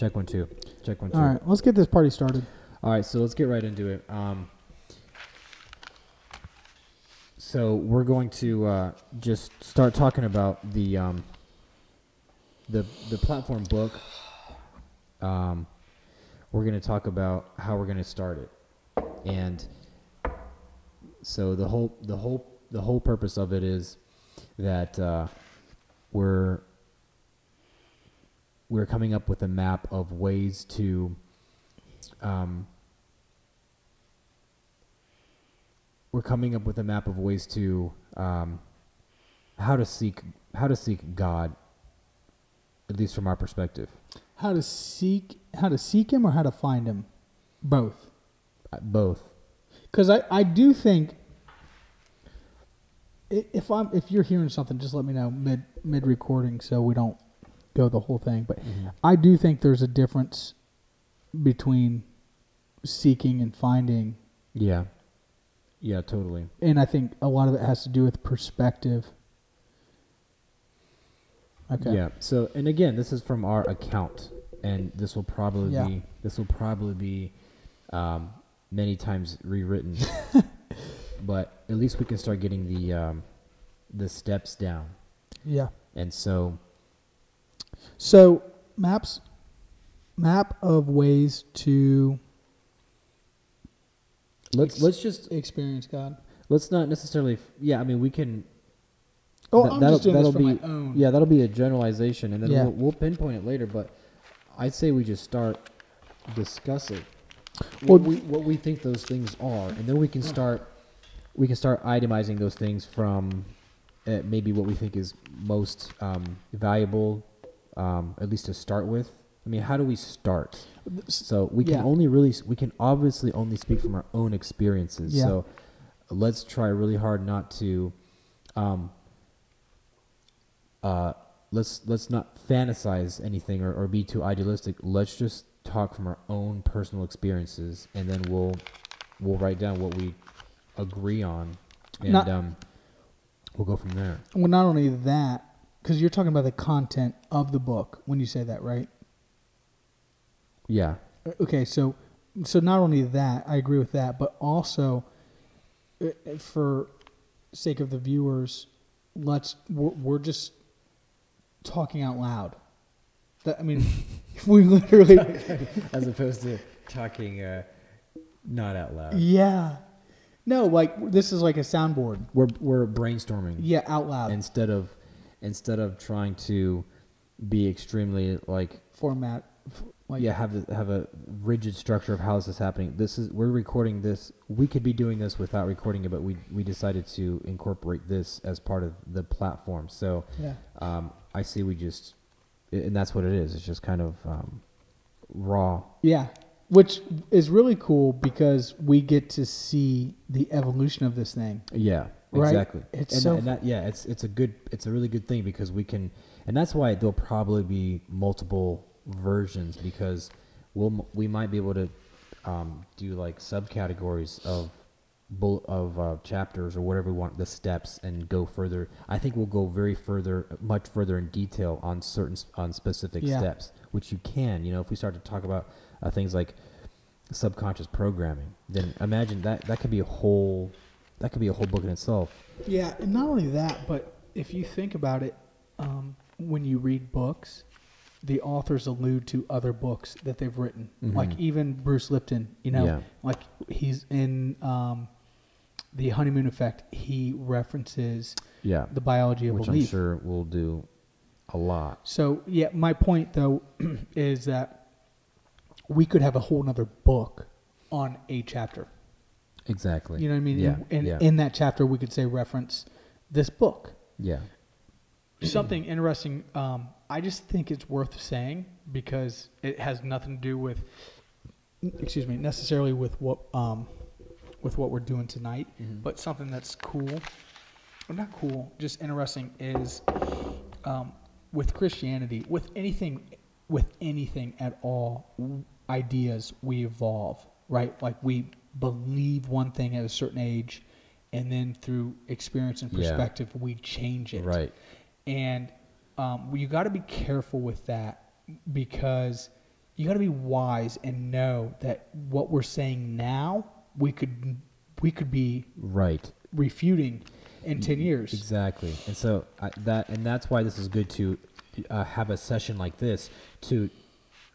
Check one two. Check one two. All right, let's get this party started. All right, so let's get right into it. Um, so we're going to uh, just start talking about the um, the the platform book. Um, we're going to talk about how we're going to start it, and so the whole the whole the whole purpose of it is that uh, we're we're coming up with a map of ways to um, we're coming up with a map of ways to um, how to seek how to seek God, at least from our perspective. How to seek how to seek him or how to find him? Both. Uh, Both. Because I, I do think if I'm if you're hearing something, just let me know mid mid recording so we don't go the whole thing. But I do think there's a difference between seeking and finding, Yeah. Yeah, totally. and I think a lot of it has to do with perspective. Okay. Yeah. So, and again, this is from our account, and this will probably Yeah. be this will probably be um, many times rewritten, but at least we can start getting the um, the steps down. Yeah. And so, So maps, map of ways to let's let's just experience God. let's not necessarily. Yeah, I mean, we can. Oh, th- I'm that'll- just doing this that'll for be my own. yeah, that'll be a generalization, and then Yeah. we'll, we'll pinpoint it later. But I'd say we just start discussing Well- what we what we think those things are, and then we can start we can start itemizing those things from uh, maybe what we think is most um, valuable, um, at least to start with. I mean, how do we start? So we can Yeah. only really we can obviously only speak from our own experiences. Yeah. So let's try really hard not to um, uh, let's let's not fantasize anything or, or be too idealistic. Let's just talk from our own personal experiences, and then we'll we'll write down what we agree on, and Not- um, we'll go from there. Well, not only that, because you're talking about the content of the book when you say that, right? Yeah, Uh, Okay, so so not only that, I agree with that, but also uh, for sake of the viewers, let's we're, we're just talking out loud. That I mean, we literally, as opposed to talking uh, not out loud. yeah, no, like this is like a soundboard. We're we're brainstorming Yeah, out loud instead of instead of trying to be extremely like format. Like yeah have a, have a rigid structure of how this is happening this is we're recording this we could be doing this without recording it but we we decided to incorporate this as part of the platform so yeah. um, i see we just and that's what it is it's just kind of um, raw Yeah, which is really cool because we get to see the evolution of this thing. yeah Right? exactly It's and, so- and that yeah it's it's a good it's a really good thing because we can and that's why there'll probably be multiple versions because we'll we might be able to um, do like subcategories of of uh, chapters or whatever we want the steps and go further i think we'll go very further much further in detail on certain on specific Yeah. steps which you can you know if we start to talk about uh, things like subconscious programming then imagine that that could be a whole that could be a whole book in itself Yeah, and not only that, but if you think about it, um, when you read books, the authors allude to other books that they've written. Mhm. Like even Bruce Lipton, you know, Yeah. like he's in um, the Honeymoon Effect. He references yeah the biology of which i'm belief. sure will do a lot So yeah, my point though is that we could have a whole nother book on a chapter. Exactly You know what I mean? yeah And, and yeah in that chapter, we could say reference this book. yeah Something interesting. Um, I just think it's worth saying because it has nothing to do with, excuse me, necessarily with what um, with what we're doing tonight. Mhm. But something that's cool, or not cool, just interesting is um, with Christianity, with anything, with anything at all, ideas we evolve, right? Like we believe one thing at a certain age, and then through experience and Yeah. perspective, we change it right and um, you got to be careful with that because you got to be wise and know that what we're saying now we could we could be Right. refuting in 10 years. Exactly. And so I, that and that's why this is good to uh, have a session like this to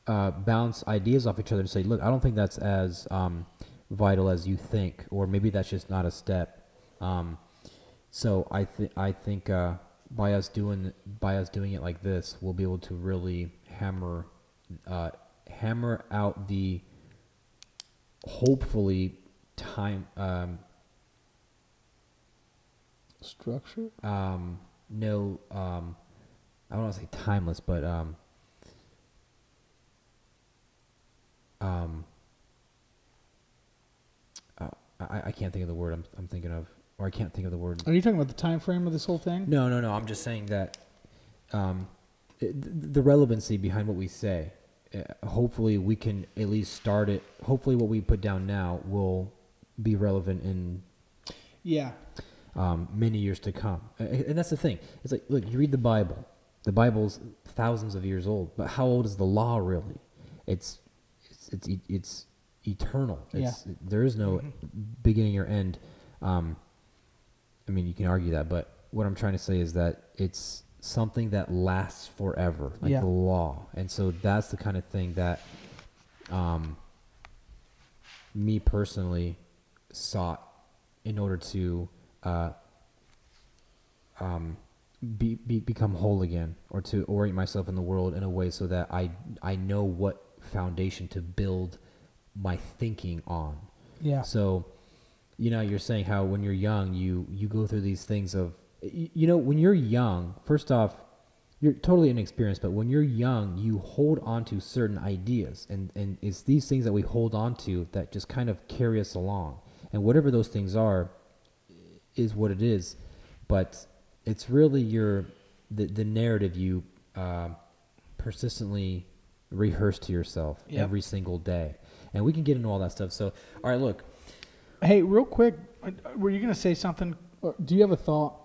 uh, bounce ideas off each other and say, look, I don't think that's as um, vital as you think, or maybe that's just not a step. Um, so I think I think uh, by us doing by us doing it like this, we'll be able to really hammer uh, hammer out the hopefully time um, Structure? um, no, um, I don't want to say timeless, but um, um, I, I can't think of the word I'm, I'm thinking of, or I can't think of the word. Are you talking about the time frame of this whole thing? No, no, no. I'm just saying that um, it, the relevancy behind what we say. Uh, hopefully, we can at least start it. Hopefully, what we put down now will be relevant in Yeah. um, many years to come. And that's the thing. It's like, look, you read the Bible. The Bible's thousands of years old, but how old is the law really? It's it's it's, it's eternal. It's, There is no beginning or end. Um, I mean, you can argue that, but what I'm trying to say is that it's something that lasts forever, like Yeah. the law. And so that's the kind of thing that um, me personally sought in order to uh, um, be, be become whole again, or to orient myself in the world in a way so that I I know what foundation to build my thinking on. Yeah. So, you know, you're saying how when you're young, you you go through these things of, you know, when you're young. First off, you're totally inexperienced, but when you're young, you hold on to certain ideas, and and it's these things that we hold on to that just kind of carry us along, and whatever those things are, is what it is, but it's really your the the narrative you uh, persistently rehearse to yourself Yep. every single day, and we can get into all that stuff. So, all right, look, Hey, real quick, uh, were you going to say something? Do you have a thought?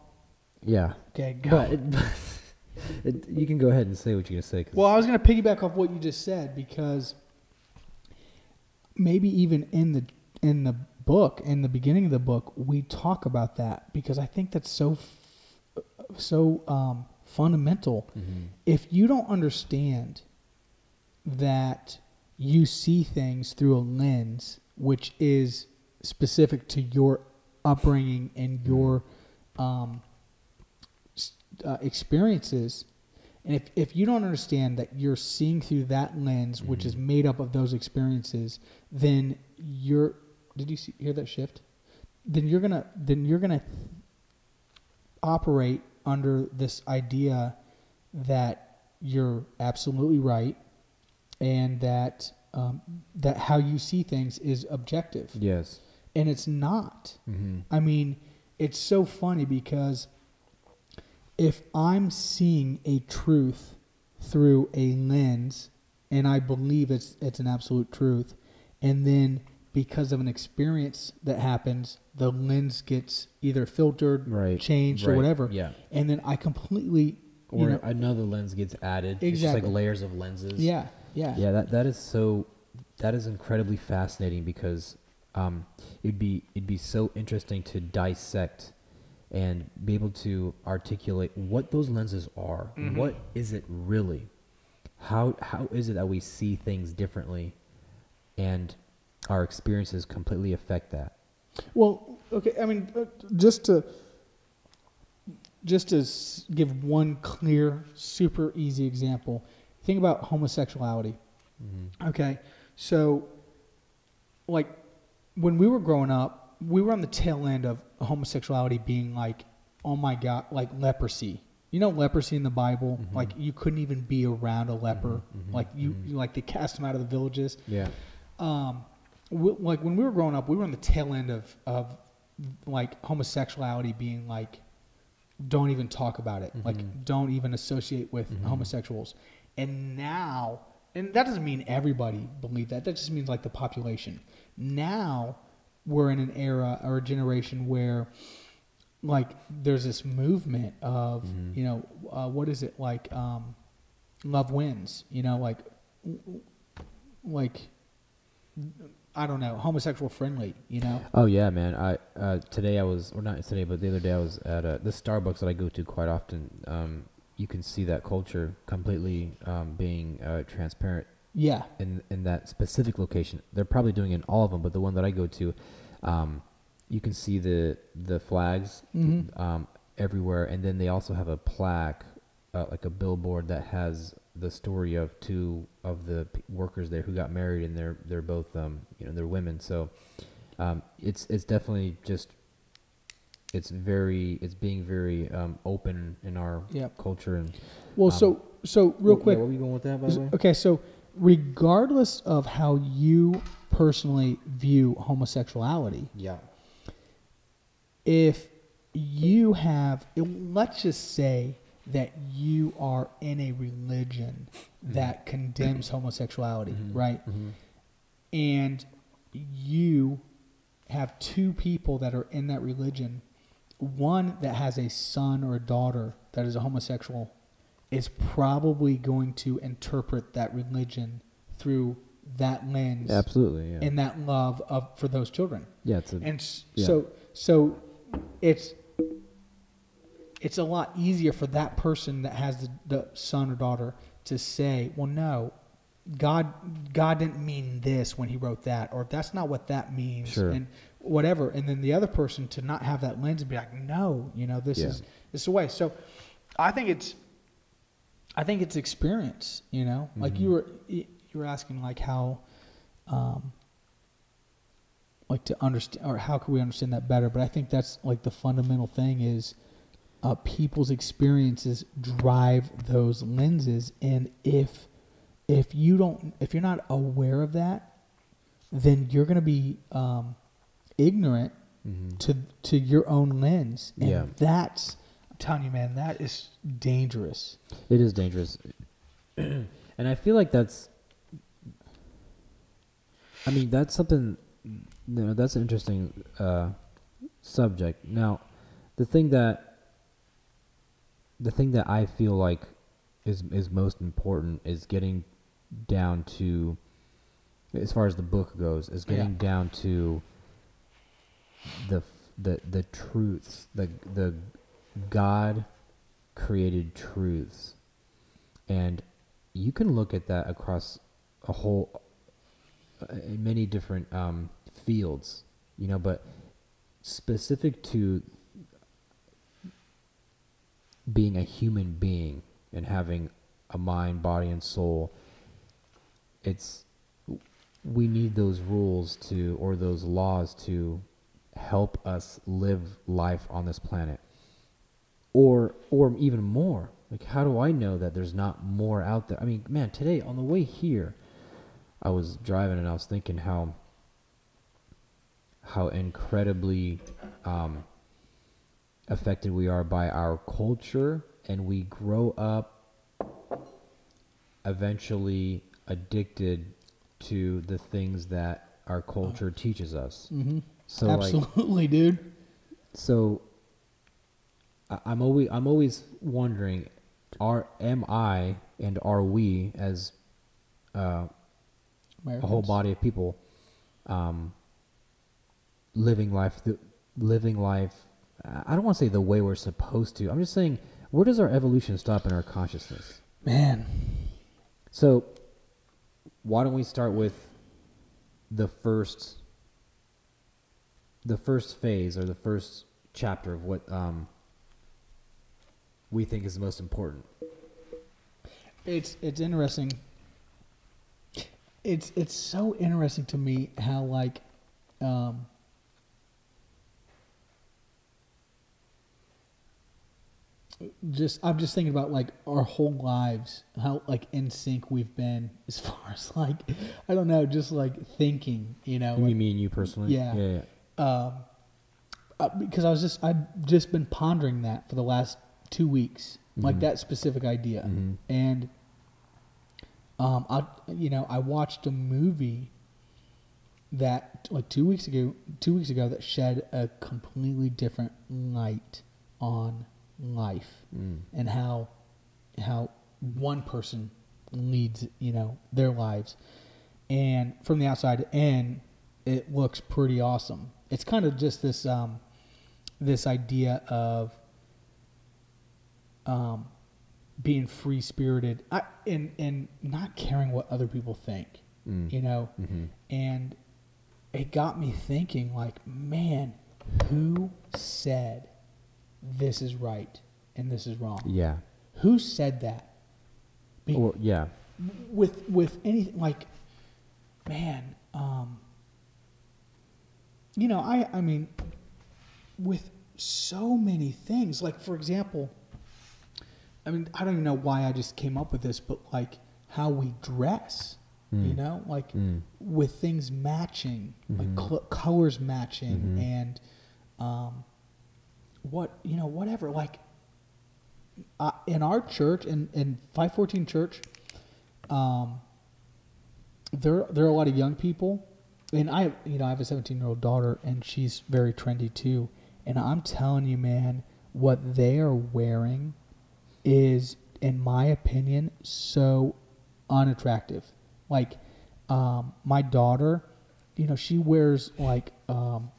yeah, Okay, go. but it, it, you can go ahead and say what you're gonna say. 'cause- Well, I was going to piggyback off what you just said because maybe even in the in the book, in the beginning of the book, we talk about that because I think that's so so um, fundamental. Mhm. If you don't understand that you see things through a lens which is specific to your upbringing and your um, uh, experiences. And if, if you don't understand that you're seeing through that lens, which is made up of those experiences, then you're. Did you see, hear that shift? Then you're gonna then you're gonna operate under this idea that you're absolutely right, and that um, that how you see things is objective, yes. and it's not. Mm-hmm. I mean, it's so funny because if I'm seeing a truth through a lens and I believe it's it's an absolute truth, and then because of an experience that happens, the lens gets either filtered, Right. changed, or whatever, Yeah. and then I completely, you Or know, another lens gets added. It's just Exactly. like layers of lenses. yeah, yeah, Yeah, that that is so that is incredibly fascinating because um, it'd be it'd be so interesting to dissect and be able to articulate what those lenses are. Mm-hmm. What is it really? How how is it that we see things differently, and our experiences completely affect that? Well, okay. I mean, uh, just to just to give one clear, super easy example. Think about homosexuality. Mm-hmm. Okay, so like when we were growing up, we were on the tail end of homosexuality being like, oh my god, like leprosy. You know, leprosy in the Bible, mm-hmm. like you couldn't even be around a leper. Mm-hmm. Like you, you, like they cast them out of the villages Yeah. um, we, like when we were growing up, we were on the tail end of, of like homosexuality being like, don't even talk about it. Like, don't even associate with homosexuals. And now, and that doesn't mean everybody believe that. That just means like the population. Now, we're in an era or a generation where, like, there's this movement of, you know, uh, what is it like? Um, love wins. You know, like like I don't know homosexual friendly. You know. Oh yeah, man. I uh, today I was, or not today, but the other day I was at uh, the Starbucks that I go to quite often. Um, you can see that culture completely um, being uh, transparent Yeah. in in that specific location. They're probably doing it in all of them, but the one that I go to, um, you can see the the flags Mhm. um, everywhere, and then they also have a plaque, uh, like a billboard that has the story of two of the p- workers there who got married, and they're they're both um, you know they're women. So um, it's it's definitely just it's very it's being very um, open in our culture and Well, Um, so so real quick. Yeah, where you going with that, by the way? Okay, so regardless of how you personally view homosexuality, Yeah. if you have, let's just say that you are in a religion that condemns homosexuality, right? And you have two people that are in that religion, one that has a son or a daughter that is a homosexual, is probably going to interpret that religion through that lens Absolutely. Yeah. and that love of for those children yeah. It's a, and s- Yeah. so so it's it's a lot easier for that person that has the, the son or daughter to say well no god god didn't mean this when he wrote that or that's not what that means Sure. and whatever and then the other person to not have that lens and be like no you know this Yeah. is this is the way so i think it's i think it's experience you know like Mm-hmm. you were you were asking like how um like to understand or how can we understand that better but i think that's like the fundamental thing is uh, people's experiences drive those lenses and if if you don't if you're not aware of that then you're going to be um, ignorant Mhm. to to your own lens and Yeah. that's i'm telling you man that is dangerous It is dangerous, and I feel like that's. I mean, that's something. You know, that's an interesting uh, subject. Now, the thing that. The thing that I feel like is is most important is getting down to, as far as the book goes, is Yeah. getting down to. The the the truths the the God created truths. And you can look at that across a whole, uh, many different um, fields, you know, but specific to being a human being and having a mind, body, and soul, it's, we need those rules to, or those laws to help us live life on this planet. Or or even more. Like how do i know that there's not more out there? I mean man today on the way here i was driving and i was thinking how how incredibly um, affected we are by our culture and we grow up eventually addicted to the things that our culture teaches us. Mm-hmm. So like absolutely dude so I'm always I'm always wondering, are am I and are we as uh, a whole body of people um, living life th- living life? I don't want to say the way we're supposed to. I'm just saying, where does our evolution stop in our consciousness? man So, why don't we start with the first, the first phase or the first chapter of what um, we think is the most important? It's it's interesting. It's it's so interesting to me how like um just I'm just thinking about like our whole lives, how like in sync we've been as far as like I don't know, just like thinking, you know. You like- mean me and you personally? Yeah. yeah, yeah. Um, uh, because I was just I'd just been pondering that for the last two weeks, like Mhm. that specific idea, Mhm. and um, I you know I watched a movie that like two weeks ago, two weeks ago that shed a completely different light on life Mm. and how how one person leads you know their lives and from the outside in, it looks pretty awesome. It's kind of just this um, this idea of um, being free spirited and and not caring what other people think, Mm. you know, Mhm. and it got me thinking like, man, who said this is right and this is wrong? Yeah. Who said that? Be- Or yeah. with with anything like man um you know i i mean with so many things like for example i mean i don't even know why i just came up with this but like how we dress you Mm. know like Mm. with things matching like Mhm. cl- colors matching Mhm. and um what you know whatever like uh, in our church in in 514 church um there there are a lot of young people and i you know i have a 17 year old daughter and she's very trendy too and i'm telling you man what they are wearing is in my opinion so unattractive like um my daughter you know she wears like um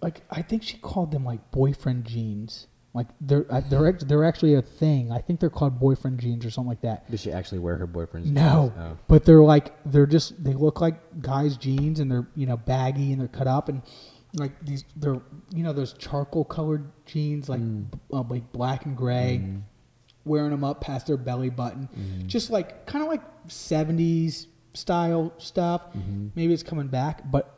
like I think she called them like boyfriend jeans. Like they're uh, they're act- they're actually a thing. I think they're called boyfriend jeans or something like that. Does she actually wear her boyfriend's No, jeans? Oh. but they're like they're just they look like guys' jeans and they're you know baggy and they're cut up and like these they're you know those charcoal colored jeans like Mm. uh, like black and gray, Mhm. wearing them up past their belly button, Mhm. just like kind of like '70s style stuff. Mhm. Maybe it's coming back, but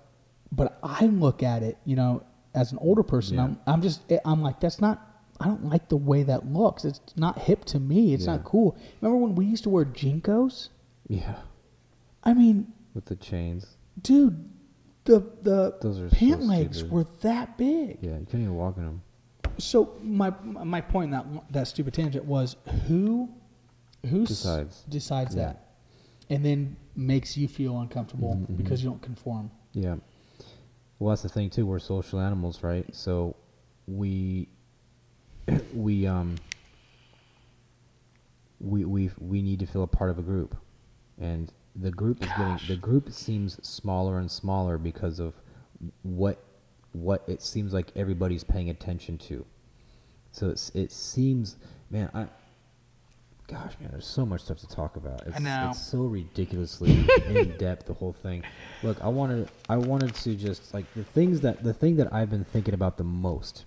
but I look at it, you know, as an older person, Yeah. I'm I'm just I'm like that's not. I don't like the way that looks. It's not hip to me. It's Yeah. not cool. Remember when we used to wear JNCOs? Yeah. I mean, With the chains. dude, the the Those are so pant legs stupid. were that big. Yeah, you can't even walk in them. So my my point in that that stupid tangent was who who Decides. decides Yeah. that, and then makes you feel uncomfortable Mhm, mhm. because you don't conform. Yeah. Well, that's the thing too. We're social animals, right? So we we um we we we need to feel a part of a group, and the group is getting the group seems smaller and smaller because of what what it seems like everybody's paying attention to. So it's, it seems, man, I. Gosh, man, there's so much stuff to talk about. It's, know. it's so ridiculously in depth. The whole thing. Look, I wanted, I wanted to just like the things that the thing that I've been thinking about the most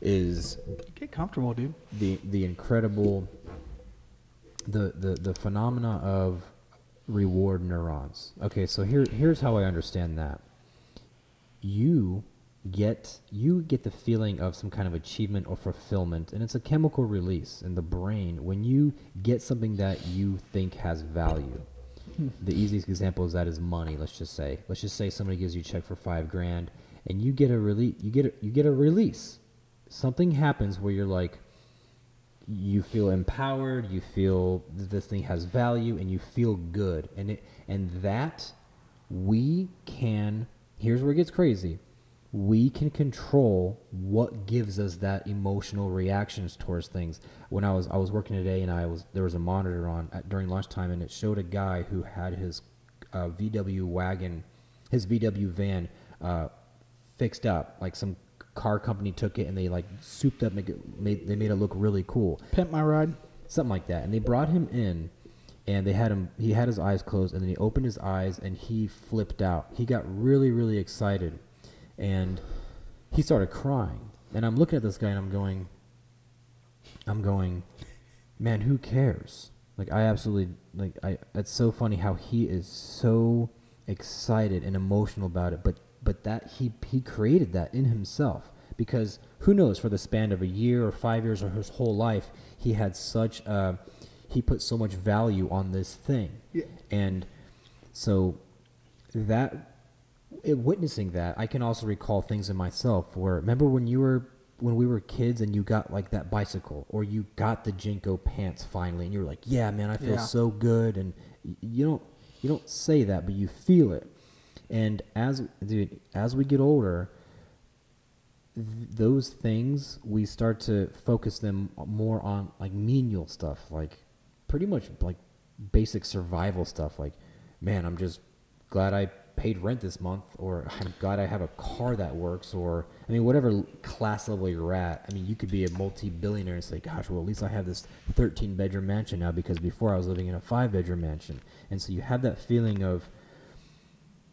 is Get comfortable, dude. the the incredible the the the phenomena of reward neurons. Okay, so here here's how I understand that. You get you get the feeling of some kind of achievement or fulfillment and it's a chemical release in the brain when you get something that you think has value. Hmm. The easiest example is that is money, let's just say. Let's just say somebody gives you a check for 5 grand and you get a release you get a, you get a release. Something happens where you're like you feel empowered, you feel that this thing has value, and you feel good. And it and that we can here's where it gets crazy. We can control what gives us that emotional reactions towards things. When I was I was working today and I was there was a monitor on at, during lunchtime and it showed a guy who had his uh, VW wagon, his VW van uh, fixed up. Like some car company took it and they like souped up, make it, made they made it look really cool Pimp my ride. something like that. And they brought him in, and they had him. He had his eyes closed, and then he opened his eyes, and he flipped out. He got really, really excited, and he started crying. And I'm looking at this guy, and I'm going, I'm going, man, who cares? Like I absolutely like I. It's so funny how he is so excited and emotional about it, but but that he he created that in himself because who knows for the span of a year or five years or his whole life he had such uh he put so much value on this thing Yeah. and so that it, witnessing that i can also recall things in myself where remember when you were when we were kids and you got like that bicycle or you got the JNCO pants finally and you were like yeah man i feel Yeah. so good and you don't you don't say that but you feel it and as dude as we get older th- those things we start to focus them more on like menial stuff like pretty much like basic survival stuff like man, I'm just glad I paid rent this month, or I'm glad I have a car that works, or I mean, whatever class level you're at. I mean, you could be a multi-billionaire and say, gosh, well, at least I have this 13 bedroom mansion now because before I was living in a five bedroom mansion, and so you have that feeling of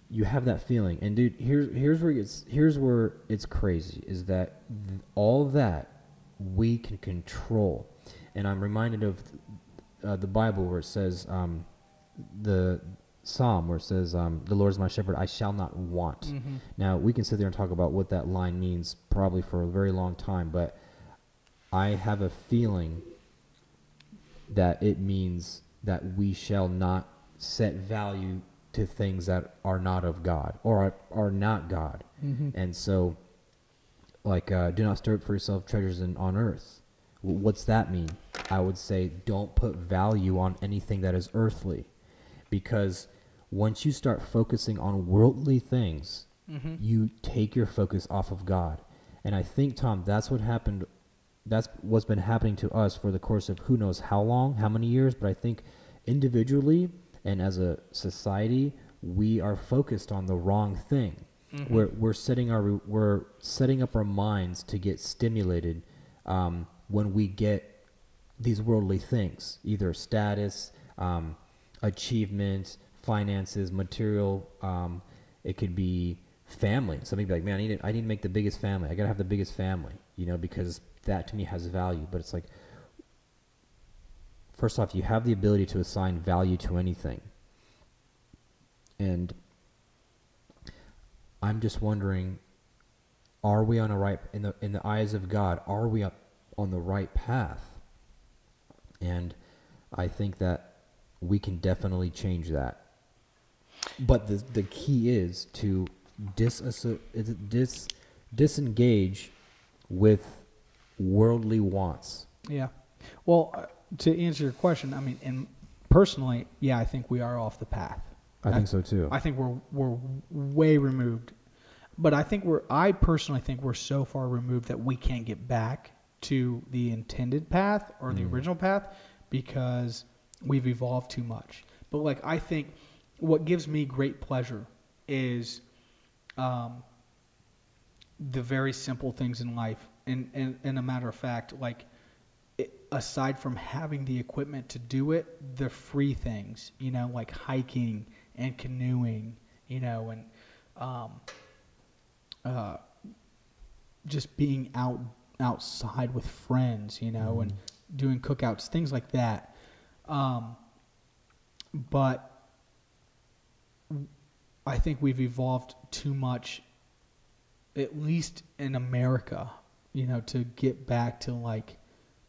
you have that feeling. And dude here's here's where it's here's where it's crazy is that th- all that we can control. And i'm reminded of uh, the bible where it says um, the psalm where it says um, the lord is my shepherd i shall not want. Mm-hmm. now we can sit there and talk about what that line means probably for a very long time but i have a feeling that it means that we shall not set value to things that are not of God or are, are not God. Mm-hmm. And so, like, uh, do not store up for yourself treasures in, on earth. W- What's that mean? I would say don't put value on anything that is earthly. Because once you start focusing on worldly things, Mm-hmm. you take your focus off of God. And I think, Tom, that's what happened. That's what's been happening to us for the course of who knows how long, how many years. But I think individually and as a society, we are focused on the wrong thing. Mhm. We're, we're setting our we're setting up our minds to get stimulated um, when we get these worldly things, either status, um, achievement, finances, material. Um, it could be family. Somebody be like, man, I need to, I need to make the biggest family. I gotta have the biggest family, you know, because that to me has value. But it's like, first off, you have the ability to assign value to anything, and I'm just wondering, are we on a right in the in the eyes of God? Are we up on the right path? And I think that we can definitely change that. But the the key is to disasso- dis disengage with worldly wants. Yeah. Well, to answer your question, I mean, and personally, yeah, I think we are off the path. I I- think so too. I think we're we're way removed. But I think we're I personally think we're so far removed that we can't get back to the intended path or the Mm. original path because we've evolved too much. But like I think what gives me great pleasure is um, the very simple things in life. And, and, and a matter of fact, like aside from having the equipment to do it, the free things, you know, like hiking and canoeing, you know, and um, uh, just being out outside with friends, you know, and doing cookouts, things like that. Um, but I think we've evolved too much, at least in America, you know, to get back to like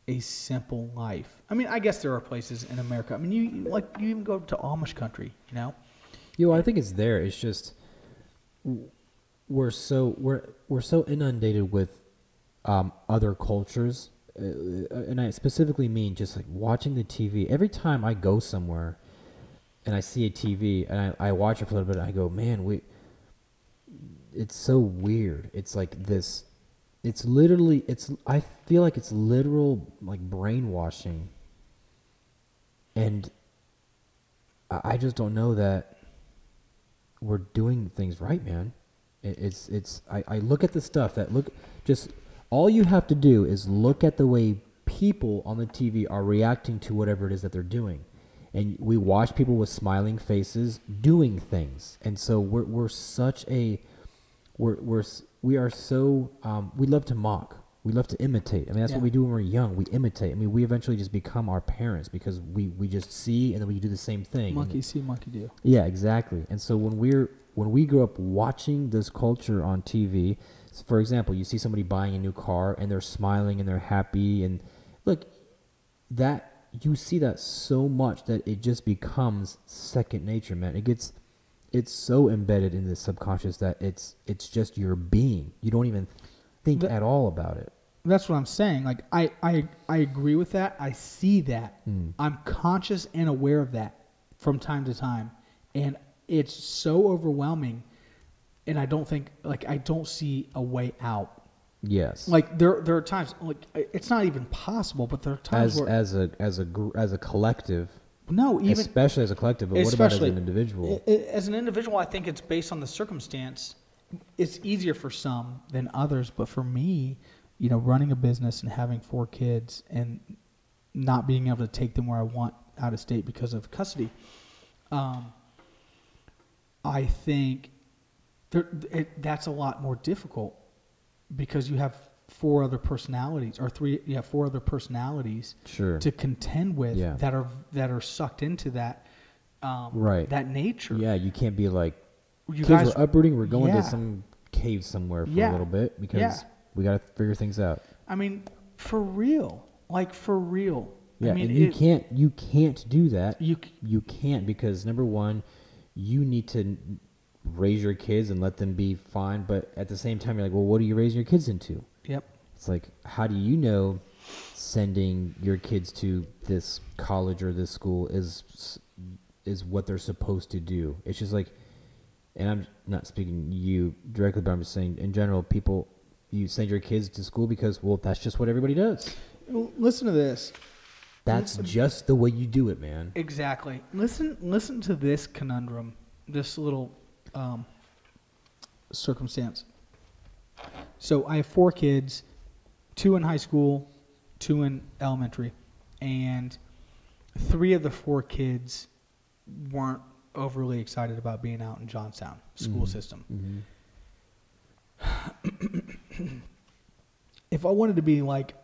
a simple life. I mean, I guess there are places in America. I mean, you like you even go to Amish country, you know. Yo, I think it's there. It's just we're so we're we're so inundated with um, other cultures, uh, and I specifically mean just like watching the TV. Every time I go somewhere and I see a TV and I, I watch it for a little bit, I go, man, we. It's so weird. It's like this. It's literally. It's. I feel like it's literal like brainwashing. And I just don't know that we're doing things right, man. It, it's it's I, I look at the stuff that look just all you have to do is look at the way people on the TV are reacting to whatever it is that they're doing. And we watch people with smiling faces doing things. And so we're we're such a we're we're we are so um, we love to mock. We love to imitate. I mean that's what we do when we're young. We imitate. I mean we eventually just become our parents because we we just see and then we do the same thing. Monkey see, monkey do. yeah, exactly. And so when we're when we grow up watching this culture on TV, for example, you see somebody buying a new car and they're smiling and they're happy and look that you see that so much that it just becomes second nature, man. It gets it's so embedded in the subconscious that it's it's just your being. You don't even think The- at all about it. That's what I'm saying. Like I, I, I agree with that. I see that. Mm. I'm conscious and aware of that from time to time, and it's so overwhelming. And I don't think like I don't see a way out. Yes. Like there, there are times like it's not even possible, but there are times as where as a as a gr- as a collective no, even especially as a collective. But what about as an individual? As an individual, I think it's based on the circumstance. It's easier for some than others, but for me, you know, running a business and having four kids and not being able to take them where I want out of state because of custody, um, I think there, it, that's a lot more difficult because you have four other personalities or three, yeah four other personalities Sure. to contend with Yeah. that are that are sucked into that um, Right. that nature. Yeah, you can't be like You kids. guys, we're uprooting. We're going Yeah. to some cave somewhere for Yeah. a little bit because we got to figure things out. I mean, for real, like for real. Yeah, I mean, and you it- can't you can't do that. You you can't because number one, you need to raise your kids and let them be fine. But at the same time, you're like, well, what are you raising your kids into? Yep. It's like, how do you know sending your kids to this college or this school is is what they're supposed to do? It's just like, and I'm not speaking to you directly, but I'm just saying in general, people you send your kids to school because well, that's just what everybody does. Well, Listen to this. That's just the way you do it, man. Exactly. Listen. Listen to this conundrum. This little um, circumstance. So I have four kids, two in high school, two in elementary, and three of the four kids weren't overly excited about being out in Johnstown school Mhm. system. Mm-hmm. if I wanted to be like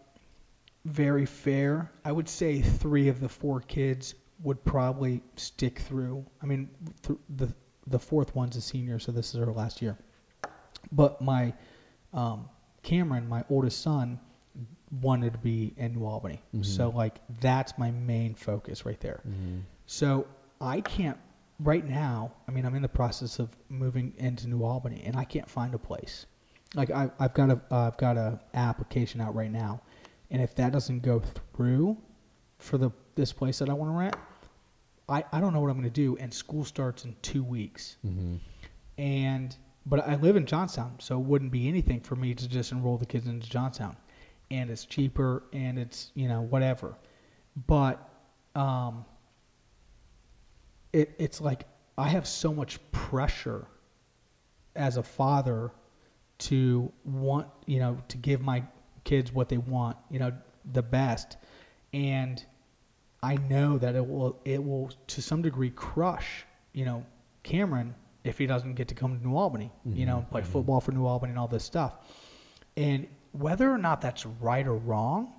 very fair, I would say three of the four kids would probably stick through. I mean, th- the the fourth one's a senior, so this is her last year. But my um, Cameron, my oldest son, wanted to be in New Albany, Mhm. so like that's my main focus right there. Mm-hmm. So I can't right now. I mean, I'm in the process of moving into New Albany, and I can't find a place. Like I, I've got a, uh, I've got a application out right now, and if that doesn't go through for the this place that I want to rent, I, I don't know what I'm going to do. And school starts in two weeks, Mm-hmm. and but I live in Johnstown, so it wouldn't be anything for me to just enroll the kids into Johnstown, and it's cheaper and it's you know whatever, but um, it it's like I have so much pressure as a father to want you know to give my kids what they want you know the best. And I know that it will it will to some degree crush you know Cameron if he doesn't get to come to New Albany you know and play mhm. football for New Albany and all this stuff and whether or not that's right or wrong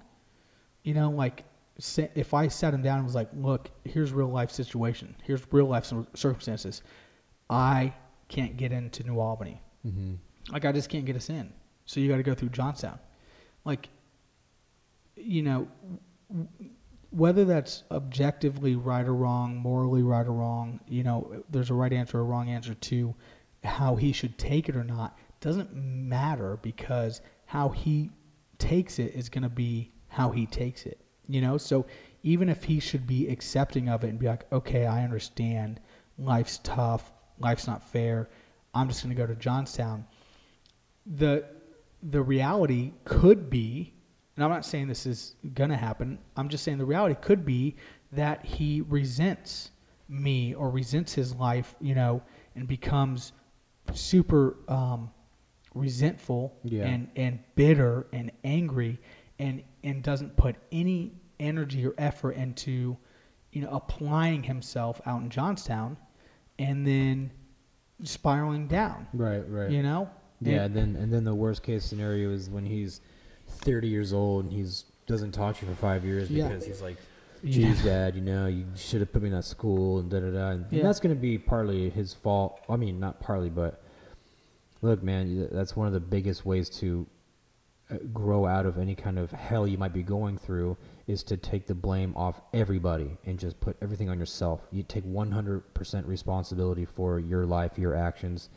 you know like if I sat him down and was like look here's real life situation here's real life circumstances I can't get into New Albany Mm-hmm. like I just can't get us in. So you got to go through Johnstown. Like, you know, whether that's objectively right or wrong, morally right or wrong, you know, there's a right answer or a wrong answer to how he should take it or not. Doesn't matter because how he takes it is going to be how he takes it. You know, so even if he should be accepting of it and be like, okay, I understand, life's tough, life's not fair, I'm just going to go to Johnstown. The the reality could be and I'm not saying this is going to happen. I'm just saying the reality could be that he resents me or resents his life, you know, and becomes super um, resentful Yeah. and, and bitter and angry and, and doesn't put any energy or effort into, you know, applying himself out in Johnstown and then spiraling down, Right, right. you know? Yeah, And- then and then the worst case scenario is when he's thirty years old and he's doesn't talk to you for five years Yeah. because he's like. "Geez, Dad, you know, you should have put me in that school and da da da." And, Yeah. that's going to be partly his fault. I mean, not partly, but look, man, that's one of the biggest ways to uh, grow out of any kind of hell you might be going through is to take the blame off everybody and just put everything on yourself. You take 100% responsibility for your life, your actions,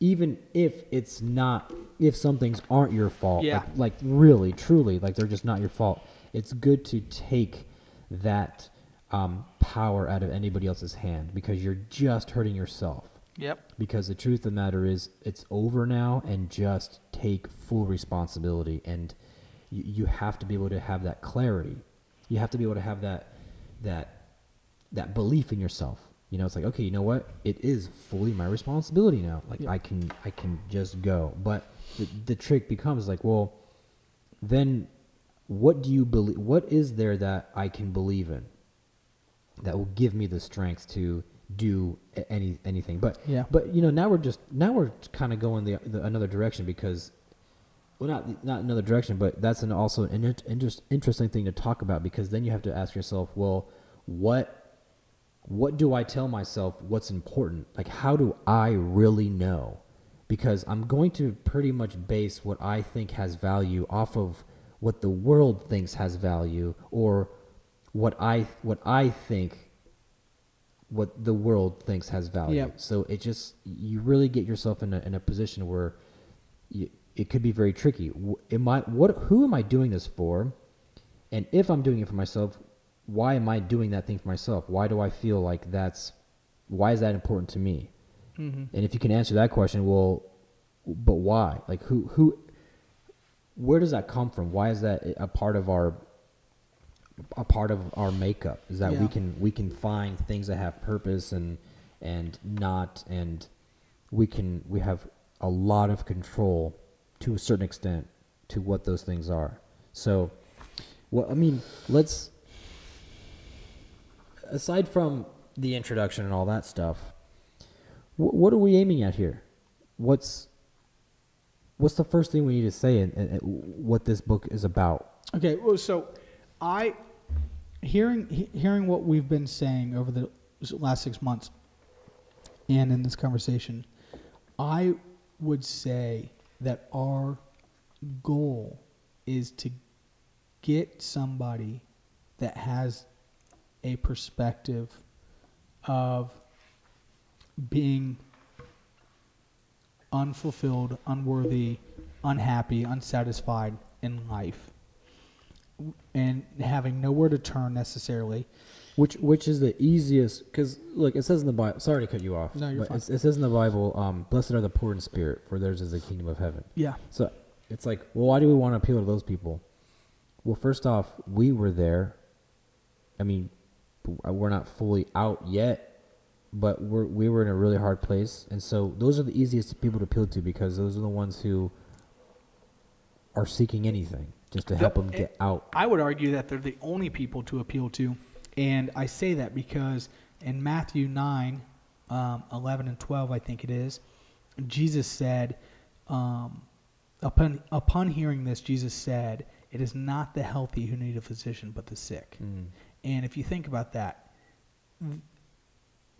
even if it's not, if some things aren't your fault. Yeah. Like, like really, truly, like they're just not your fault. It's good to take that um, power out of anybody else's hand because you're just hurting yourself Yep. because the truth of the matter is it's over now and just take full responsibility and you, you have to be able to have that clarity you have to be able to have that that that belief in yourself. You know, it's like okay, you know what? It is fully my responsibility now. Like Yeah. I can I can just go. But the, the trick becomes like, well, then what do you believe? What is there that I can believe in that will give me the strength to do any anything? But Yeah. but you know, now we're just now we're kind of going the, the another direction because well, not not another direction, but that's an also an inter- interesting thing to talk about because then you have to ask yourself, well, what what do I tell myself what's important? Like, how do I really know? Because I'm going to pretty much base what I think has value off of what the world thinks has value, or what I what I think what the world thinks has value. Yep. So it just you really get yourself in a in a position where you, it could be very tricky. Am I what? Who am I doing this for? And if I'm doing it for myself, why am I doing that thing for myself? Why do I feel like that's why is that important to me? Mhm. And if you can answer that question, well, but why? Like who who where does that come from? Why is that a part of our a part of our makeup? Is that we can we can find things that have purpose and and not and we can we have a lot of control to a certain extent to what those things are. So well I mean, let's aside from the introduction and all that stuff, wh- what are we aiming at here? What's what's the first thing we need to say and, what this book is about? Okay, well, so I hearing he, hearing what we've been saying over the last six months, and in this conversation, I would say that our goal is to get somebody that has a perspective of being unfulfilled, unworthy, unhappy, unsatisfied in life, and having nowhere to turn necessarily. Which which is the easiest? Because look, it says in the Bible. Sorry to cut you off. No, you're but fine. it's- It says in the Bible, um, "Blessed are the poor in spirit, for theirs is the kingdom of heaven." Yeah. So it's like, well, why do we want to appeal to those people? Well, first off, we were there. I mean, we're not fully out yet, but we're we were in a really hard place, and so those are the easiest people to appeal to because those are the ones who are seeking anything just to help them get out. I would argue that they're the only people to appeal to. And I say that because in Matthew 9, um, 11 and 12, I think it is, Jesus said, um, upon, upon hearing this, Jesus said, It is not the healthy who need a physician, but the sick. Mm. And if you think about that,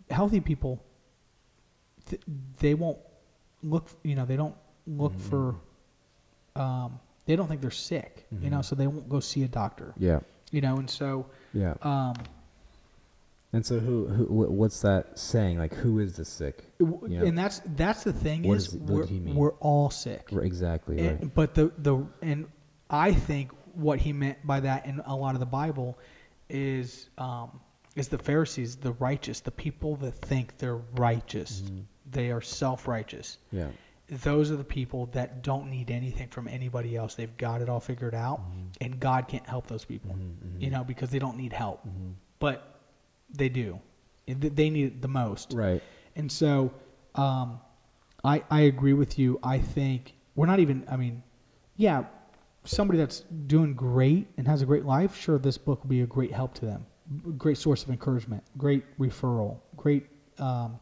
healthy people, th- they won't look, you know, they don't look for, um, they don't think they're sick, you know, Mhm. so they won't go see a doctor, Yeah, you know, and so, yeah. um, And so, who, who, what's that saying? Like, who is the sick? w- Yeah. and that's that's the thing What is is what we're, we're all sick. Exactly And- right. But the the and I think what he meant by that in a lot of the Bible is um, is the Pharisees, the righteous, the people that think they're righteous, Mhm. they are self righteous. Yeah. Those are the people that don't need anything from anybody else. They've got it all figured out, Mhm. and God can't help those people. Mhm, mhm. You know, because they don't need help, Mhm. but they do. They need it the most. Right. And so, um, I I agree with you. I think we're not even. I mean, yeah, somebody that's doing great and has a great life. Sure, this book will be a great help to them. Great source of encouragement. Great referral. Great, um,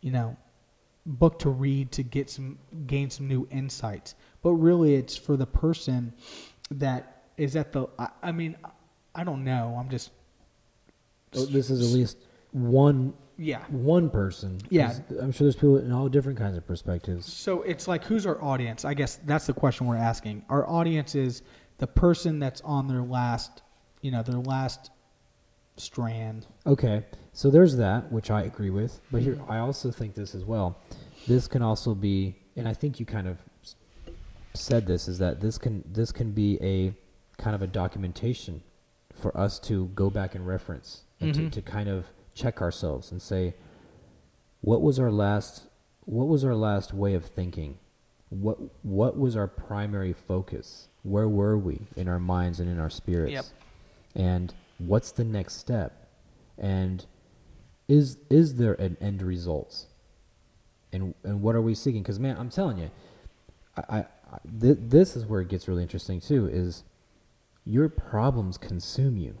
you know, book to read to get some gain some new insights. But really, it's for the person that is at the. I, I mean, I don't know. I'm just. Oh, this is at least one Yeah. one person. yeah I'm sure there's people in all different kinds of perspectives. So it's like, who's our audience? I guess that's the question we're asking. Our audience is the person that's on their last, you know, their last strand. Okay, so there's that, which I agree with. But here, I also think this as well. This can also be, and I think you kind of said this, is that this can this can be a kind of a documentation for us to go back and reference and Mhm. to, to kind of check ourselves and say, what was our last what was our last way of thinking? What what was our primary focus? Where were we in our minds and in our spirits? Yep. And what's the next step? And is is there an end result? And and what are we seeking? Because man, I'm telling you, I, I, th- this is where it gets really interesting too. Is your problems consume you,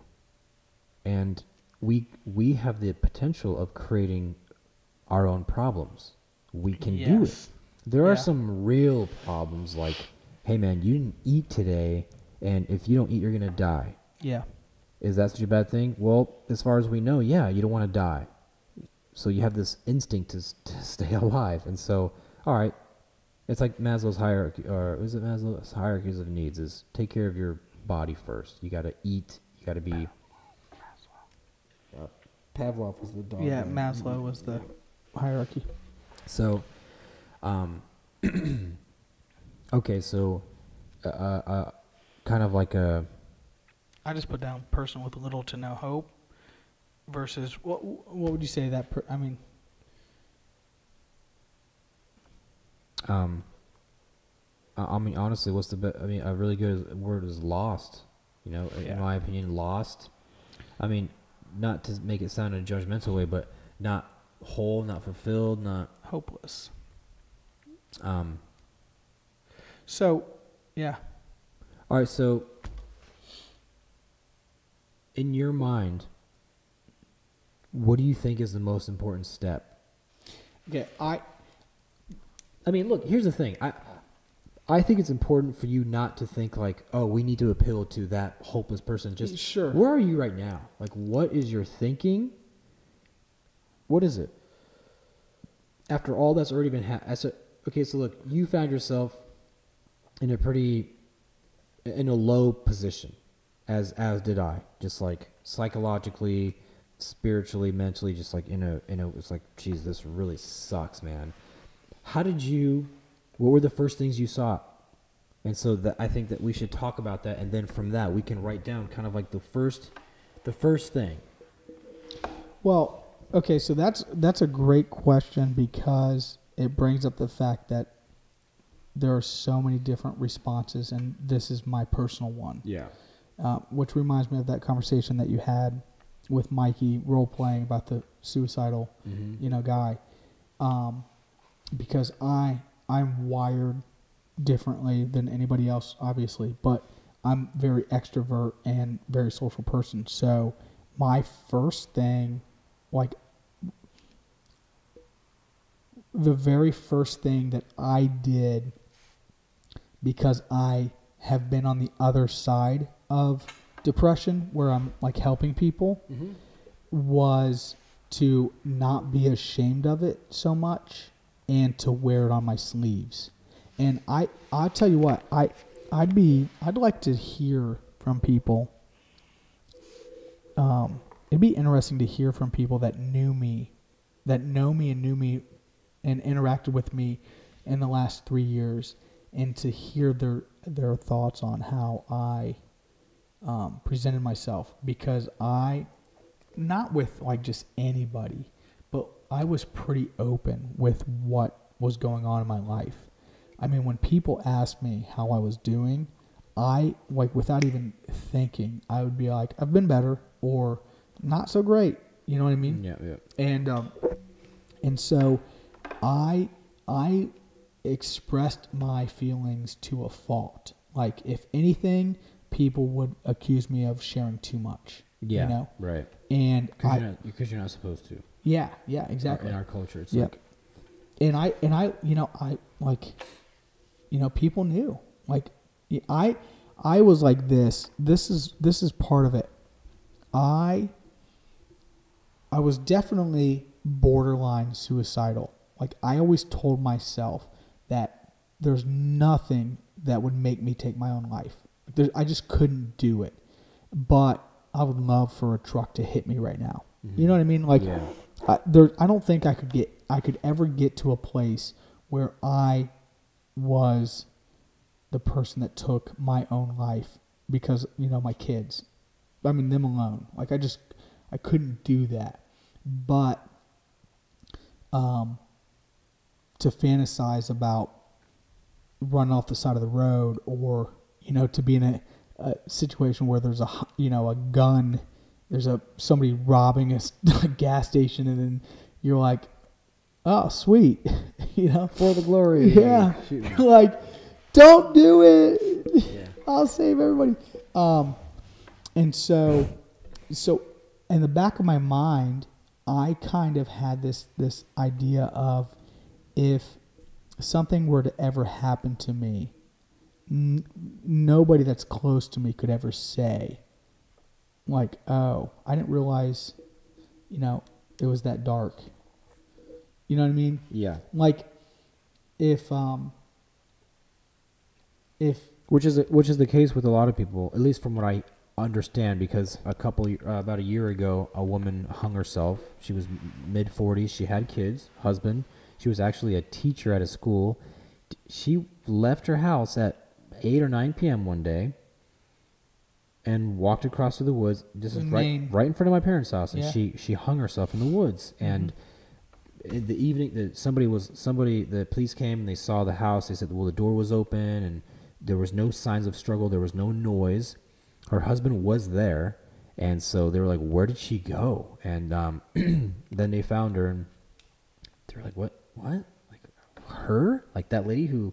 and we we have the potential of creating our own problems. We can do it. Yes. There are some real problems like, hey man, you didn't eat today, and if you don't eat, you're gonna die. Yeah. Is that such a bad thing? Well, as far as we know, yeah, you don't want to die. So you have this instinct to, to stay alive, and so all right, it's like Maslow's hierarchy, or is it Maslow's hierarchies of needs? Is take care of your body first. You got to eat. You got to be. Pavlov was the dog. Yeah. guy. Maslow was the hierarchy. So, um, okay, so, uh, uh, uh, kind of like a I just put down person with little to no hope versus what what would you say that per, I mean Um, I, I mean, honestly, what's the? Be- I mean, a really good word is lost. You know, in my opinion, lost. I mean, not to make it sound in a judgmental way, but not whole, not fulfilled, not. hopeless. Um, So, yeah. all right, so in your mind, what do you think is the most important step? Okay, I I mean, look, here's the thing. I I think it's important for you not to think like, oh, we need to appeal to that hopeless person. Just Sure. Where are you right now? Like, what is your thinking? What is it? After all that's already been ha- okay, so look, you found yourself in a pretty in a low position, as as did I. Just like psychologically, spiritually, mentally, just like in a in a it's like, geez, this really sucks, man. How did you? What were the first things you saw? And so that I think that we should talk about that, and then from that we can write down kind of like the first, the first thing. well, okay, so that's that's a great question because it brings up the fact that there are so many different responses, and this is my personal one. Yeah. uh, which reminds me of that conversation that you had with Mikey role playing about the suicidal, Mm-hmm. you know, guy. Um, because I I'm wired differently than anybody else, obviously, but I'm very extrovert and very social person. So my first thing, like the very first thing that I did because I have been on the other side of depression where I'm like helping people Mm-hmm. was to not be ashamed of it so much and to wear it on my sleeves. And I I tell you what, I I'd be I'd like to hear from people um it'd be interesting to hear from people that knew me that know me and knew me and interacted with me in the last 3 years and to hear their their thoughts on how I um, presented myself because I not with like just anybody, I was pretty open with what was going on in my life. I mean, when people asked me how I was doing, I like without even thinking, I would be like, "I've been better," or "Not so great." You know what I mean? Yeah, yeah. and um, and so I I expressed my feelings to a fault. Like if anything, people would accuse me of sharing too much. Yeah. you know, Right. and Because I you're, you're not supposed to. Yeah yeah exactly. In our culture, it's Yeah. like and I and I you know I like you know people knew. Like I I was like this. This is this is part of it. I I was definitely borderline suicidal. Like I always told myself that there's nothing that would make me take my own life. There, I just couldn't do it. But I would love for a truck to hit me right now. You mm-hmm. know what I mean? Like yeah. I, there, I don't think I could get I could ever get to a place where I was the person that took my own life because you know my kids. I mean them alone. Like I just I couldn't do that. But um to fantasize about running off the side of the road or you know to be in a, a situation where there's a you know a gun there's a somebody robbing a gas station, and then you're like, oh sweet, you know, For the glory. yeah, Shoot like don't do it. Yeah. I'll save everybody. Um, and so, so in the back of my mind, I kind of had this this idea of if something were to ever happen to me, n- nobody that's close to me could ever say, like, "Oh, I didn't realize, you know, it was that dark." You know what I mean? Yeah. Like, if um, if Which is which is the case with a lot of people, at least from what I understand. Because a couple uh, about a year ago, a woman hung herself. She was mid forties. She had kids, husband. She was actually a teacher at a school. She left her house at eight or nine p.m. one day and walked across to the woods. This is In right Maine. right in front of my parents' house, and Yeah. she she hung herself in the woods. And in the evening that somebody was somebody the police came and they saw the house they said well the door was open and there was no signs of struggle there was no noise. Her husband was there and so they were like where did she go? And um, then they found her and they're like what what? Like her? Like that lady who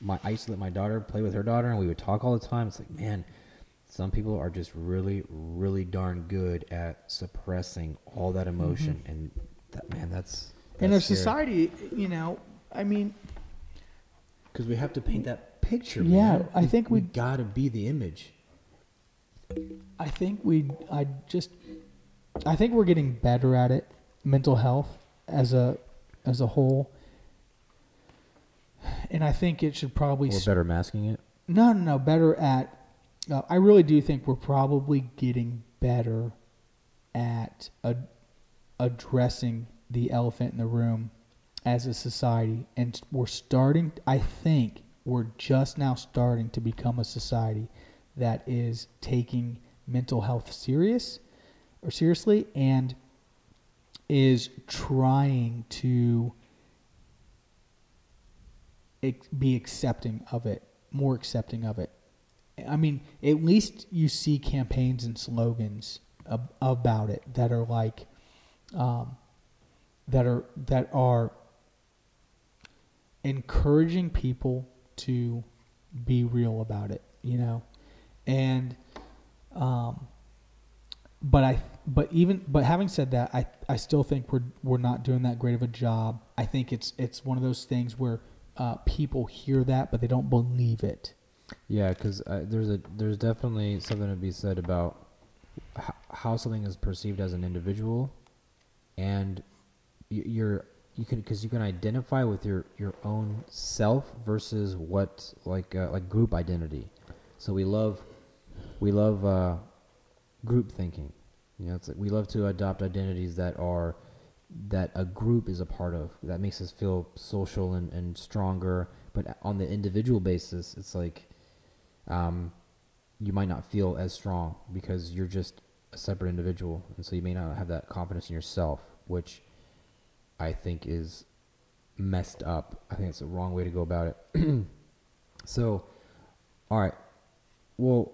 my i used to let my daughter play with her daughter and we would talk all the time. It's like man some people are just really really darn good at suppressing all that mm-hmm. emotion and that man that's in our society, you know, I mean, because we have to paint that picture Yeah, man. I think we- gotta be the image I think we, I just, I think we're getting better at it. Mental health as a, as a whole, and I think it should probably we're better masking it No, no, no. Better at. Uh, I really do think we're probably getting better at ad- addressing the elephant in the room as a society, and we're starting. I think we're just now starting to become a society that is taking mental health serious or seriously and is trying to be accepting of it, more accepting of it. I mean, at least you see campaigns and slogans ab- about it that are like, um, that are that are encouraging people to be real about it, you know, and um, but I but even but having said that, I I still think we're we're not doing that great of a job. I think it's it's one of those things where uh, people hear that but they don't believe it. Yeah because uh, there's a there's definitely something to be said about h- how something is perceived as an individual and y- you're you can because you can identify with your your own self versus what like uh, like group identity. So we love we love uh, group thinking. You know it's like we love to adopt identities that are that a group is a part of that makes us feel social and, and stronger. But on the individual basis it's like um, you might not feel as strong because you're just a separate individual and so you may not have that confidence in yourself which i think is messed up i think it's the wrong way to go about it so all right well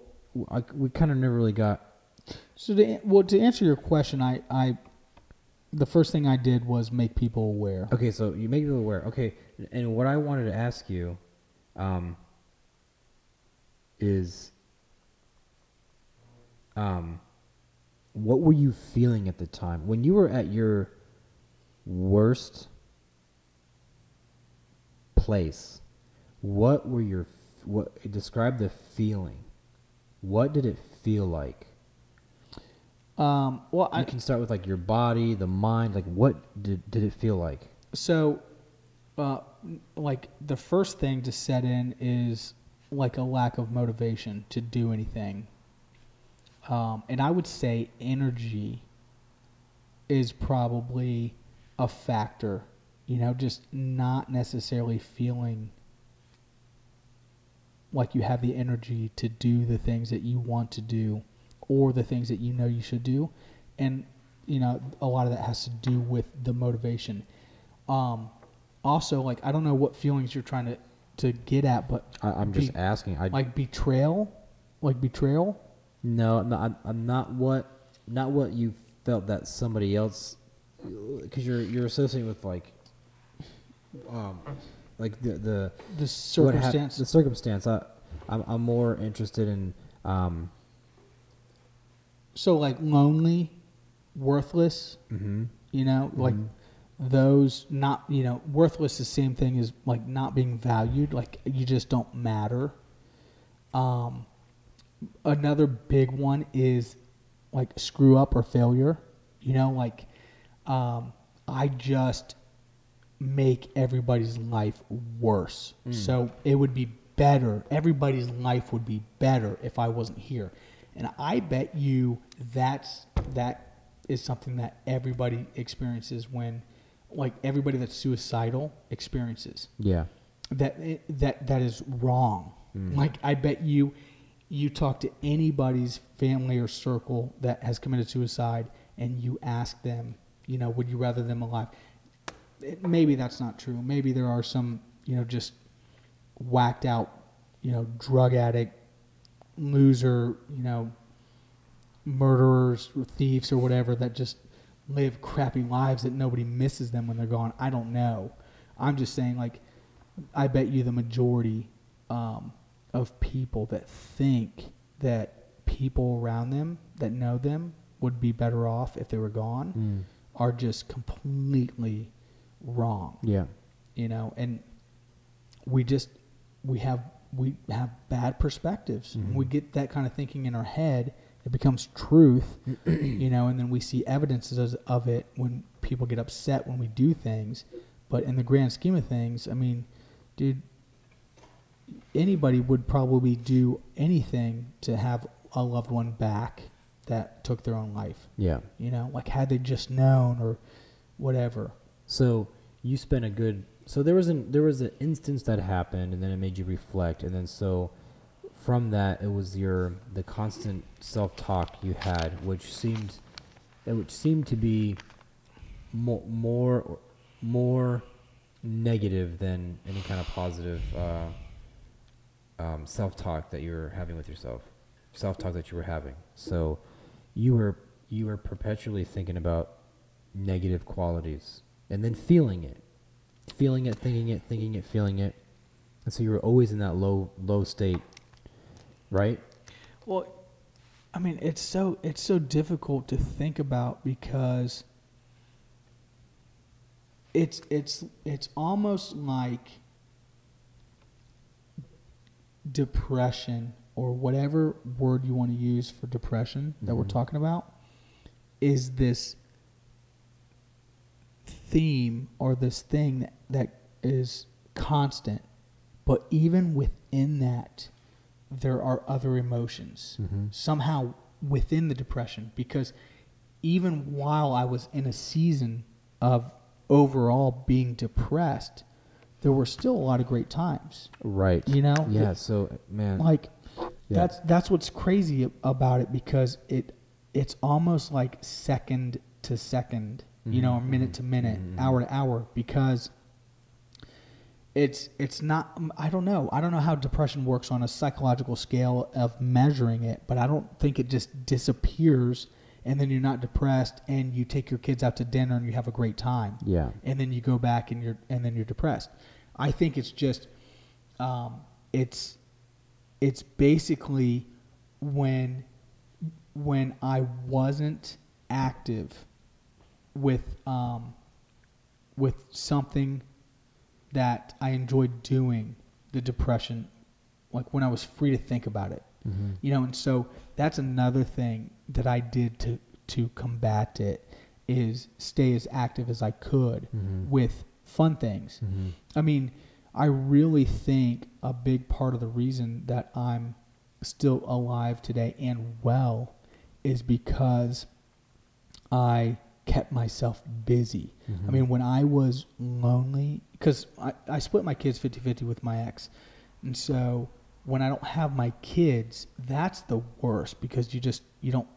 I, we kind of never really got So to well to answer your question, I I the first thing I did was make people aware. Okay, so you make people aware. Okay, and what I wanted to ask you, um, is, um, what were you feeling at the time when you were at your worst place? What were your what? Describe the feeling. What did it feel like? Um, well, I, can start with like your body, the mind. Like, what did did it feel like? So, uh, like the first thing to set in is like a lack of motivation to do anything. Um, and I would say energy is probably a factor. You know, just not necessarily feeling like you have the energy to do the things that you want to do or the things that you know you should do. And, you know, a lot of that has to do with the motivation. Um, also, like, I don't know what feelings you're trying to, to get at, but I, I'm just Be- asking. I like betrayal, like betrayal. No, no I'm, I'm not what not what you felt that somebody else because you're you're associating with like um like the the The circumstance. the circumstance I I'm, I'm more interested in um so like lonely, worthless. hmm You know, like those not you know worthless. is The same thing as like not being valued. Like you just don't matter. Um, another big one is like screw up or failure. You know, like um, I just make everybody's life worse. So it would be better. Everybody's life would be better if I wasn't here. And I bet you that's that is something that everybody experiences when like everybody that's suicidal experiences yeah that that that is wrong. Mm. Like I bet you, you talk to anybody's family or circle that has committed suicide, and you ask them, you know, would you rather them alive? It, maybe that's not true. Maybe there are some, you know, just whacked out, you know, drug addict, loser, you know, murderers, or thieves, or whatever that just live crappy lives that nobody misses them when they're gone. I don't know. I'm just saying, like, I bet you the majority um, of people that think that people around them that know them would be better off if they were gone Mm. are just completely wrong yeah you know and we just we have we have bad perspectives Mhm. we get that kind of thinking in our head it becomes truth you know and then we see evidences of it when people get upset when we do things. But in the grand scheme of things i mean dude anybody would probably do anything to have a loved one back that took their own life. Yeah. You know like had they just known or whatever. So you spent a good. So there was an there was an instance that happened, and then it made you reflect, and then so from that it was your the constant self talk you had, which seemed which seemed to be more more more negative than any kind of positive uh, um, self talk that you were having with yourself, self talk that you were having. So you were you were perpetually thinking about negative qualities and then feeling it feeling it thinking it thinking it feeling it and so you were always in that low low state right Well, I mean, it's so it's so difficult to think about because it's it's it's almost like depression or whatever word you want to use for depression that we're Mhm. talking about is this theme or this thing that, that is constant but even within that there are other emotions Mhm. somehow within the depression because even while I was in a season of overall being depressed, there were still a lot of great times. right You know? yeah so man Like Yeah. that's that's what's crazy about it because it it's almost like second to second, you know, or minute mhm, to minute, mhm, hour to hour because it's it's not I don't know. I don't know how depression works on a psychological scale of measuring it, but I don't think it just disappears and then you're not depressed and you take your kids out to dinner and you have a great time yeah and then you go back and you're and then you're depressed. I think it's just um, it's it's basically when when I wasn't active with um, with something that I enjoyed doing, the depression, like when I was free to think about it. Hmm you know and so that's another thing that i did to to combat it is stay as active as i could Mhm. with fun things. Hmm i mean i really think a big part of the reason that i'm still alive today and well is because i kept myself busy i Mhm. mean when i was lonely because I, I split my kids 50-50 with my ex and so when I don't have my kids, that's the worst because you just you don't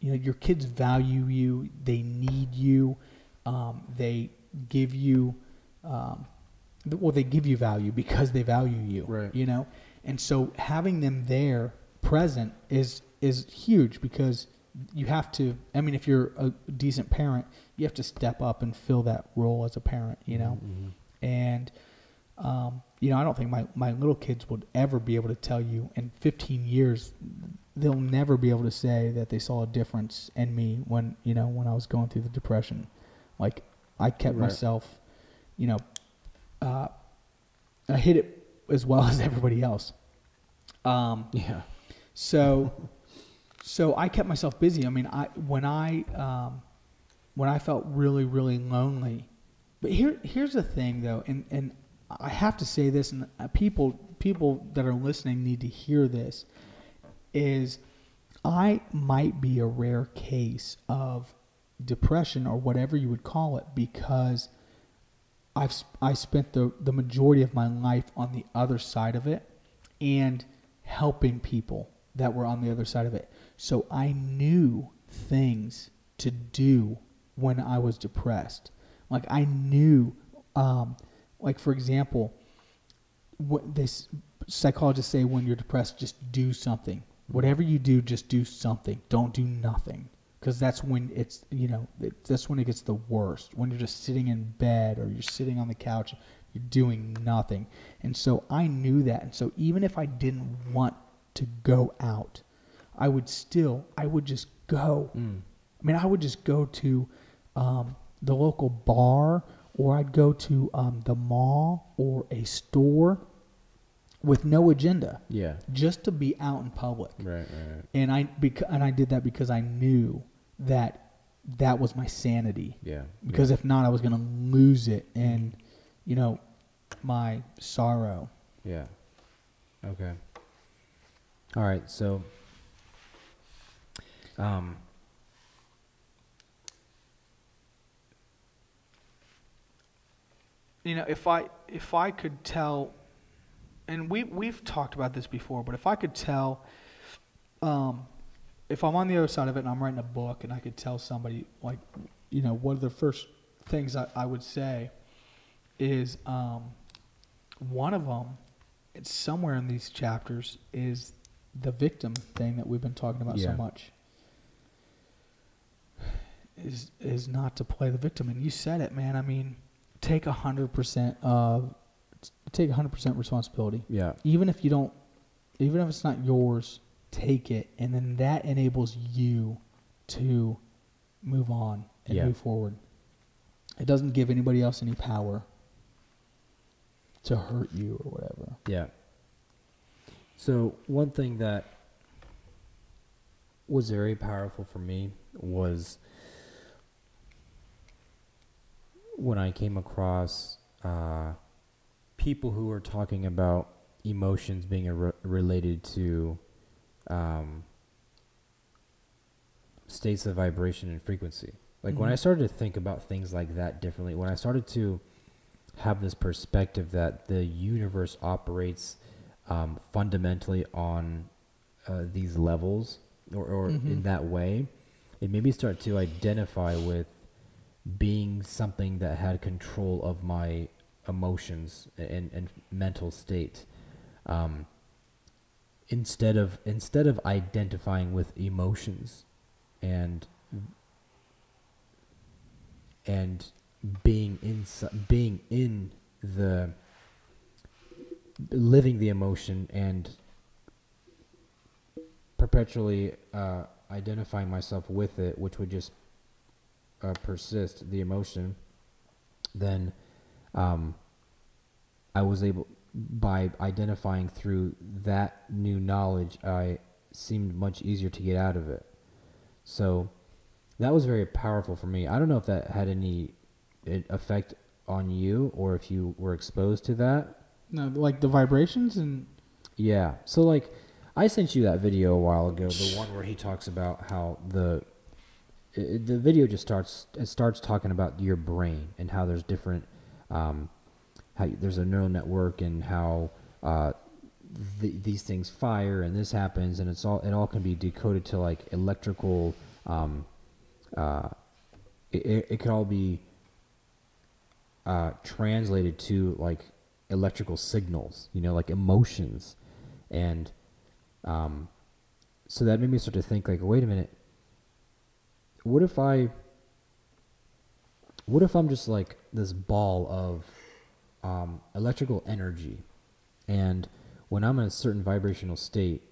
you know your kids value you, they need you, um, they give you, um, well they give you value because they value you, Right. You know, and so having them there present is is huge because you have to. I mean, if you're a decent parent, you have to step up and fill that role as a parent. You know, Mhm. and um, you know, I don't think my my little kids would ever be able to tell you in 15 years. They'll never be able to say that they saw a difference in me when you know when I was going through the depression. Like I kept Right. myself, you know, uh, I hit it as well as everybody else. Um, Yeah. so, so I kept myself busy. I mean, I when I um, when I felt really really lonely. But here here's the thing though, and and I have to say this, and uh, people people that are listening need to hear this. Is I might be a rare case of depression or whatever you would call it because I've I spent the the majority of my life on the other side of it and helping people that were on the other side of it. So I knew things to do when I was depressed. Like I knew, um, like for example, what this psychologists say when you're depressed, just do something. Whatever you do, just do something. Don't do nothing. Because that's when it's, you know, it, that's when it gets the worst. When you're just sitting in bed or you're sitting on the couch, you're doing nothing. And so I knew that. And so even if I didn't want to go out, I would still, I would just go. Mm. I mean, I would just go to um, the local bar, or I'd go to um, the mall or a store with no agenda, Yeah. just to be out in public. Right. Right. right. And I and I did that because I knew that that was my sanity. Yeah. Because if not, I was gonna lose it, and you know, my sorrow. Yeah. Okay. All right. So, um, you know if i if i could tell and we we've talked about this before but if i could tell um if i'm on the other side of it and i'm writing a book and i could tell somebody like you know one of the first things i, I would say is um one of them it's somewhere in these chapters is the victim thing that we've been talking about Yeah. so much is is not to play the victim and you said it man i mean take a hundred percent of take a hundred percent responsibility yeah. even if you don't even if it's not yours take it and then that enables you to move on and Yeah. move forward it doesn't give anybody else any power to hurt you or whatever Yeah. So one thing that was very powerful for me was when I came across uh, people who were talking about emotions being a re- related to um, states of vibration and frequency. Like when I Mhm. started to think about things like that differently, when I started to have this perspective that the universe operates um, fundamentally on uh, these levels or, or in Mhm. that way, it made me start to identify with being something that had control of my emotions and, and mental state. Um, instead of instead of identifying with emotions and and being in being in the living the emotion and perpetually uh, identifying myself with it, which would just uh, persist the emotion, then um, I was able by identifying through that new knowledge, I seemed much easier to get out of it. So that was very powerful for me. I don't know if that had any uh, effect on you or if you were exposed to that. no like the vibrations and Yeah. So like I sent you that video a while ago, the one where he talks about how the i i- the video just starts it starts talking about your brain and how there's different um how you, there's a neural network and how uh th- these things fire and this happens and it's all it all can be decoded to like electrical um uh it, it, it could all be uh, translated to like electrical signals, you know, like emotions, and um, so that made me start to think like, wait a minute, what if I what if I'm just like this ball of um, electrical energy, and when I'm in a certain vibrational state,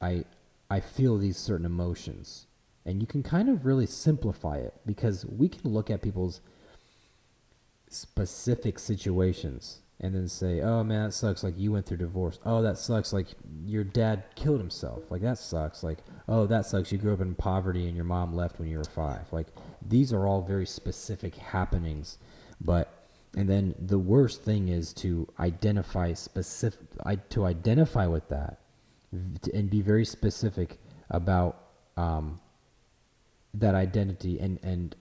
I I feel these certain emotions, and you can kind of really simplify it because we can look at people's specific situations and then say, "Oh man, that sucks. Like you went through divorce. Oh, that sucks. Like your dad killed himself. Like that sucks. Like oh, that sucks. You grew up in poverty and your mom left when you were five. Like these are all very specific happenings, but and then the worst thing is to identify specific I, to identify with that and be very specific about um, that identity and and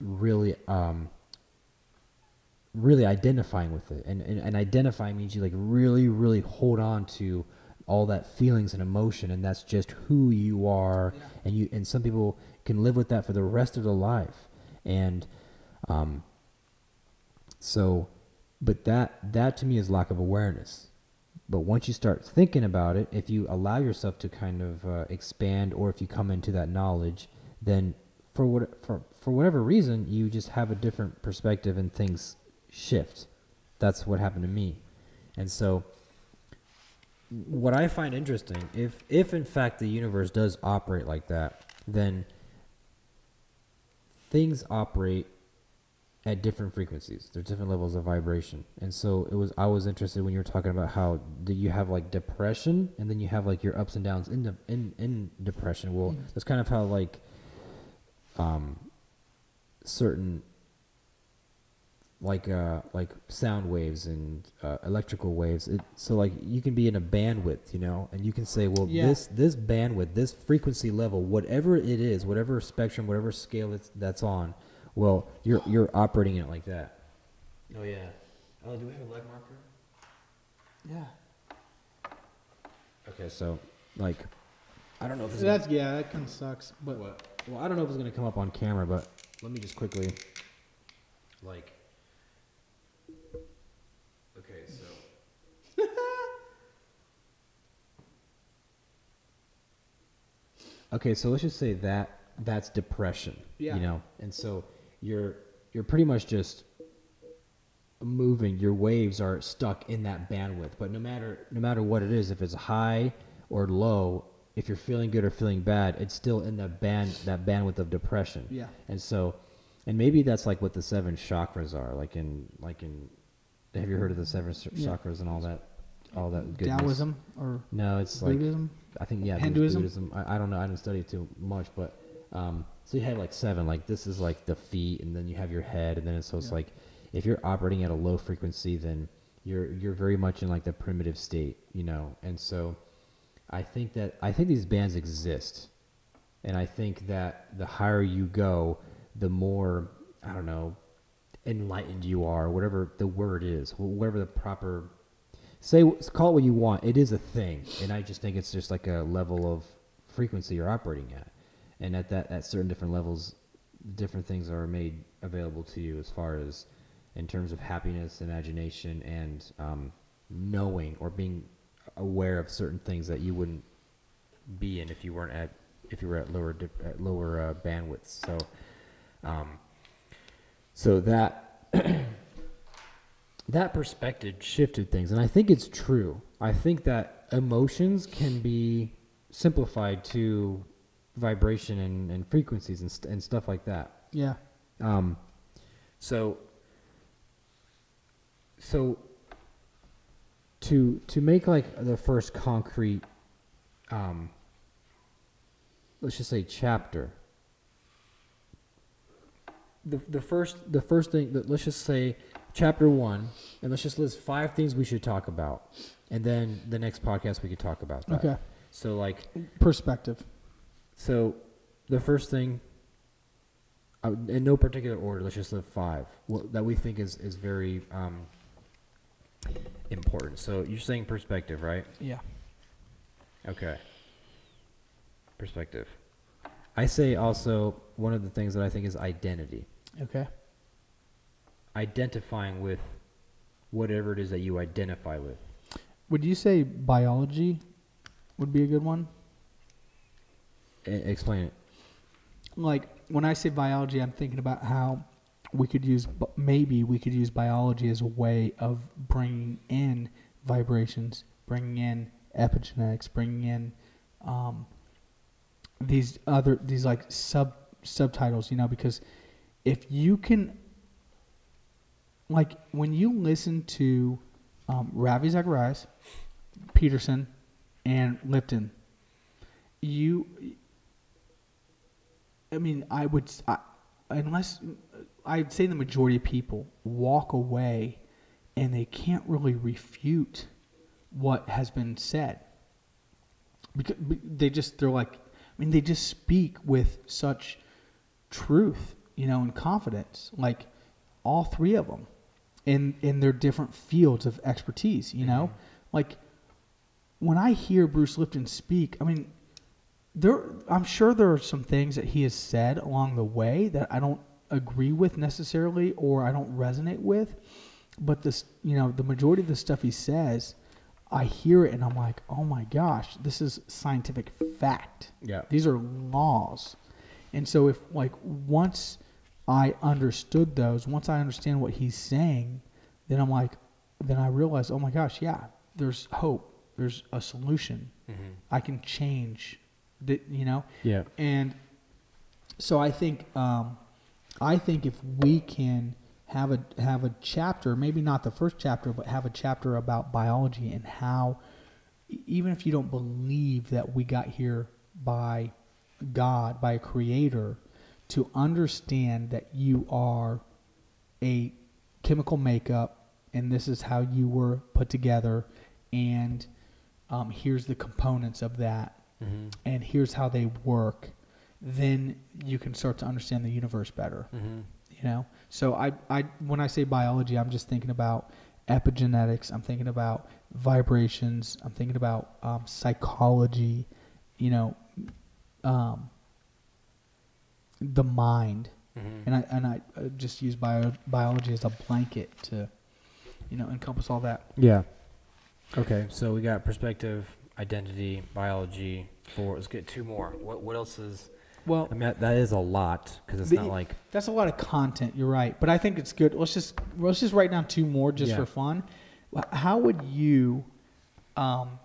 really um, really identifying with it. And, and and identifying means you like really really hold on to all that feelings and emotion and that's just who you are. Yeah. and you and some people can live with that for the rest of their life. And um so but that that to me is lack of awareness. But once you start thinking about it if you allow yourself to kind of uh, expand or if you come into that knowledge then for what for for whatever reason you just have a different perspective and things shift that's what happened to me and so what i find interesting if if in fact the universe does operate like that then things operate at different frequencies. There's different levels of vibration. And so it was I was interested when you were talking about how do you have like depression and then you have like your ups and downs in the, in in depression. Well, Mhm. that's kind of how like um certain like uh like sound waves and uh, electrical waves it, so like you can be in a bandwidth you know and you can say well Yeah. this this bandwidth this frequency level whatever it is whatever spectrum whatever scale it's that's on well you're you're operating in it like that oh yeah oh do we have a leg marker Yeah. okay so like i don't know if this That's yeah, that kind of sucks. But What? Well, I don't know if it's gonna come up on camera, but let me just quickly, like. Okay, so let's just say that that's depression. Yeah. You know, and so you're you're pretty much just moving. Your waves are stuck in that bandwidth, but no matter no matter what it is, if it's high or low, if you're feeling good or feeling bad, it's still in that band that bandwidth of depression. yeah, And so, and maybe that's like what the seven chakras are, like in like in. Have you heard of the seven Yeah. chakras and all that, all that goodness? Taoism or No, it's like Buddhism. I think yeah, Hinduism? Buddhism. I, I don't know. I didn't study it too much, but um, so you have like seven. Like this is like the feet, and then you have your head, and then it's, so it's Yeah. like if you're operating at a low frequency, then you're you're very much in like the primitive state, you know. And so I think that I think these bands exist, and I think that the higher you go, the more I don't know enlightened you are, whatever the word is, whatever the proper say call it what you want. It is a thing and i just think it's just like a level of frequency you're operating at. And at that at certain different levels different things are made available to you as far as in terms of happiness imagination and um, knowing or being aware of certain things that you wouldn't be in if you weren't at if you were at lower dip, at lower uh, bandwidths so um, so that that perspective shifted things and i think it's true. I think that emotions can be simplified to vibration and, and frequencies and, st- and stuff like that. Yeah, um, so so to to make like the first concrete um, let's just say chapter the the first the first thing that let's just say chapter one and let's just list five things we should talk about and then the next podcast we could talk about that okay. so like Perspective. so, the first thing, uh, in no particular order, let's just live five what, that we think is is very um, important. So you're saying perspective, right? Yeah. Okay. Perspective. I say also one of the things that I think is identity. Okay. Identifying with whatever it is that you identify with. Would you say biology would be a good one? E- explain it. like when I say biology, I'm thinking about how we could use maybe we could use biology as a way of bringing in vibrations, bringing in epigenetics, bringing in um, these other these like sub subtitles, you know, because if you can like when you listen to um, Ravi Zacharias, Peterson, and Lipton, you I mean, I would, I, unless I'd say the majority of people walk away and they can't really refute what has been said. Because they just they're like, I mean, they just speak with such truth, you know, and confidence, like all three of them, in in their different fields of expertise, you know, mm-hmm. like when I hear Bruce Lipton speak, I mean, there I'm sure there are some things that he has said along the way that I don't agree with necessarily or I don't resonate with, but this, you know, the majority of the stuff he says, I hear it and I'm like, "Oh my gosh, this is scientific fact." Yeah. These are laws. And so if like once I understood those, once I understand what he's saying, then I'm like then I realize, "Oh my gosh, yeah, there's hope. There's a solution. Mm-hmm. I can change." The, you know? Yeah. And so I think um, I think if we can have a have a chapter, maybe not the first chapter, but have a chapter about biology and how even if you don't believe that we got here by God, by a creator, to understand that you are a chemical makeup and this is how you were put together and um, here's the components of that Mm-hmm. and here's how they work, then you can start to understand the universe better. Mm-hmm. You know, so I, I when I say biology, I'm just thinking about epigenetics. I'm thinking about vibrations. I'm thinking about um, psychology. You know, um, the mind, Mm-hmm. and I and I uh, just use bio, biology as a blanket to, you know, encompass all that. Yeah. Okay, so we got perspective, identity, biology. Four. Let's get two more. What what else is? Well, I mean, that, that is a lot because it's The- not like That's a lot of content. You're right, but I think it's good. Let's just let's just write down two more just Yeah. for fun. How would you, um,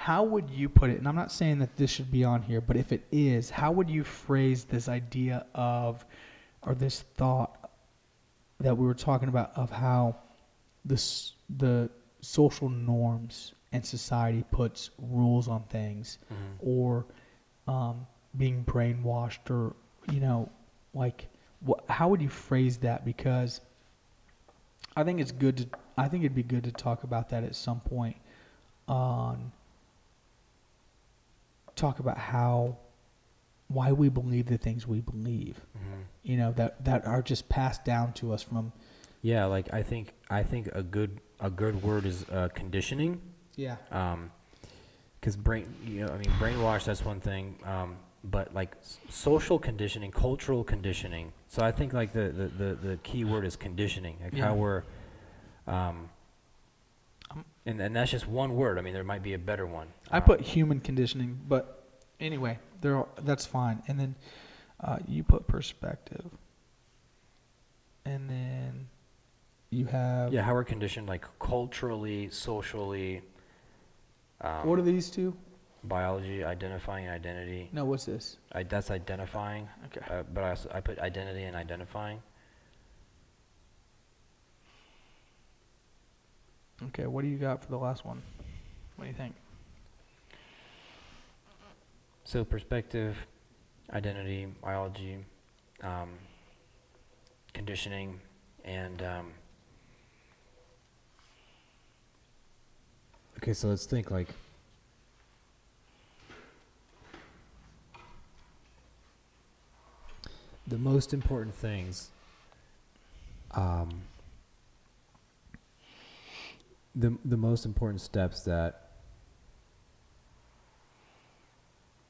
how would you put it? And I'm not saying that this should be on here, but if it is, how would you phrase this idea of, or this thought that we were talking about of how this the social norms and society puts rules on things Mhm. or um, being brainwashed or you know like what, how would you phrase that because i think it's good to i think it'd be good to talk about that at some point on talk about how why we believe the things we believe Mhm. you know that that are just passed down to us from yeah, like I think I think a good a good word is uh, conditioning. yeah Um, because brain, you know, I mean, brainwash. That's one thing. Um, but like social conditioning, cultural conditioning. So I think like the the the, the key word is conditioning. Like Yeah. how we're, Um, and and that's just one word. I mean, there might be a better one. I Um, put human conditioning, but anyway, there are, that's fine. And then uh, you put perspective, and then you have Yeah, how we're conditioned, like culturally, socially. Um, What are these two? biology, identifying identity. No, what's this? I, that's identifying. Okay. Uh, but I, also, I put identity and identifying. Okay, what do you got for the last one? What do you think? So perspective, identity, biology, um, conditioning, and um, okay. So let's think like the most important things. Um, the the most important steps that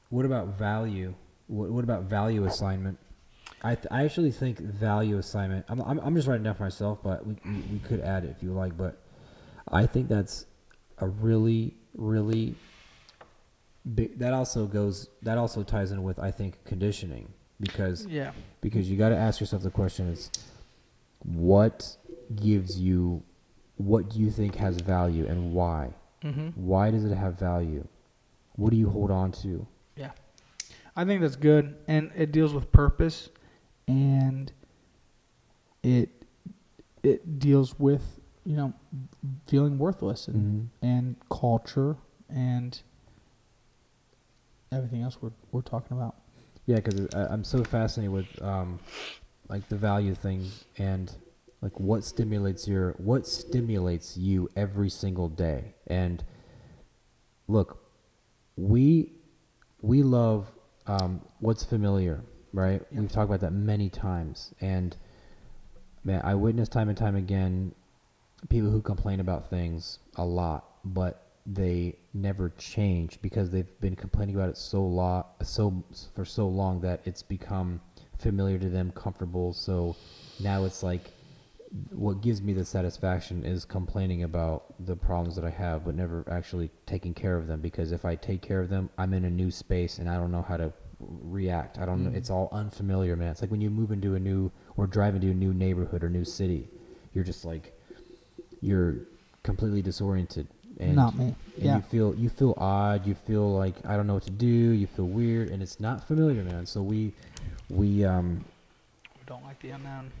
What about value? What, what about value assignment? I, th- I actually think value assignment. I'm, I'm, I'm just writing down for myself, but we, we, we could add it if you like. But I think that's a really really big. That also goes. That also ties in with I think conditioning because Yeah. because you got to ask yourself the question is what gives you what do you think has value and why Mm-hmm. why does it have value what do you hold on to Yeah. I think that's good, and it deals with purpose, and it it deals with you know feeling worthless and Mhm. and culture and everything else we're we're talking about. yeah because i'm so fascinated with um like the value thing and like what stimulates your what stimulates you every single day? And look we we love um, what's familiar right? Yep. we've talked about that many times. And man i witness time and time again people who complain about things a lot but they never change because they've been complaining about it so long so for so long that it's become familiar to them comfortable. So now it's like what gives me the satisfaction is complaining about the problems that I have, but never actually taking care of them. Because if I take care of them, I'm in a new space and I don't know how to react. I don't know. Mhm. It's all unfamiliar, man. It's like when you move into a new or drive into a new neighborhood or new city, you're just like you're completely disoriented. And Not me. and Yeah. you feel you feel odd. You feel like I don't know what to do. You feel weird, and it's not familiar, man. So we we um We don't like the unknown.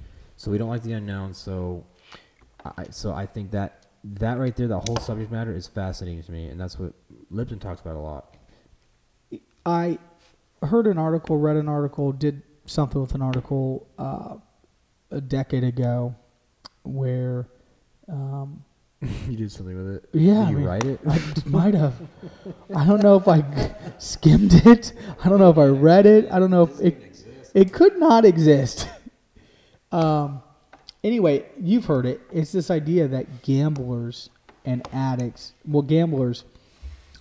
So we don't like the unknown. So, I so I think that that right there, that whole subject matter is fascinating to me, and that's what Lipton talks about a lot. I heard an article, read an article, did something with an article uh, a decade ago, where um, you did something with it. Yeah, Did I you mean- write it? I might have. I don't know if I skimmed it. I don't know if I read it. I don't know if it. It could not exist. Um. Anyway, you've heard it. It's this idea that gamblers and addicts, well, gamblers,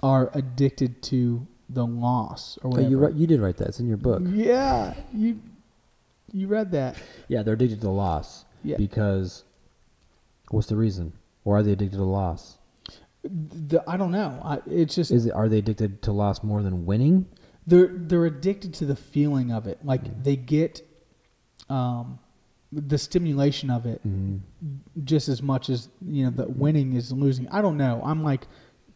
are addicted to the loss or Oh, you wrote, you did write that. It's in your book. Yeah, you you read that. Yeah, they're addicted to the loss Yeah. because what's the reason? Why are they addicted to loss? The, I don't know. I, it's just Is it are they addicted to loss more than winning? they're they're addicted to the feeling of it. Like they get um, the stimulation of it Mm-hmm. just as much as you know the winning is losing. I don't know. I'm like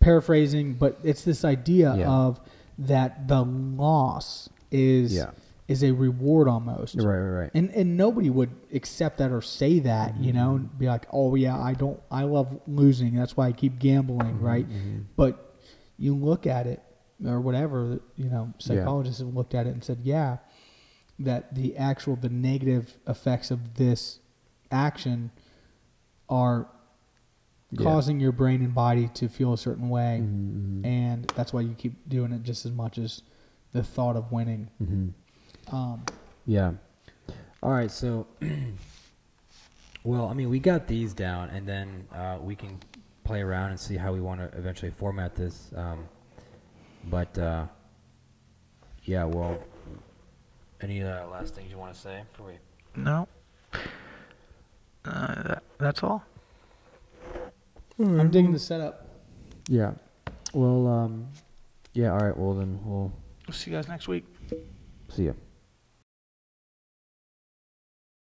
paraphrasing, but it's this idea Yeah. of that the loss is Yeah. is a reward almost. Right, right, right. And and nobody would accept that or say that, you mm-hmm. know, and be like, "Oh yeah, I don't I love losing. That's why I keep gambling, mm-hmm, right?" Mm-hmm. But you look at it or whatever, you know, psychologists have looked at it and said, "Yeah, that the actual the negative effects of this action are Yeah. causing your brain and body to feel a certain way, Mhm, and that's why you keep doing it just as much as the thought of winning." mhm. Um, Yeah. All right. So, well, I mean, we got these down, and then uh, we can play around and see how we want to eventually format this. Um, but uh, yeah, well, any uh, last things you want to say before we? No. Uh, that, that's all. I'm digging the setup. Yeah. Well, um, yeah. All right. Well, then we'll We'll see you guys next week. see you.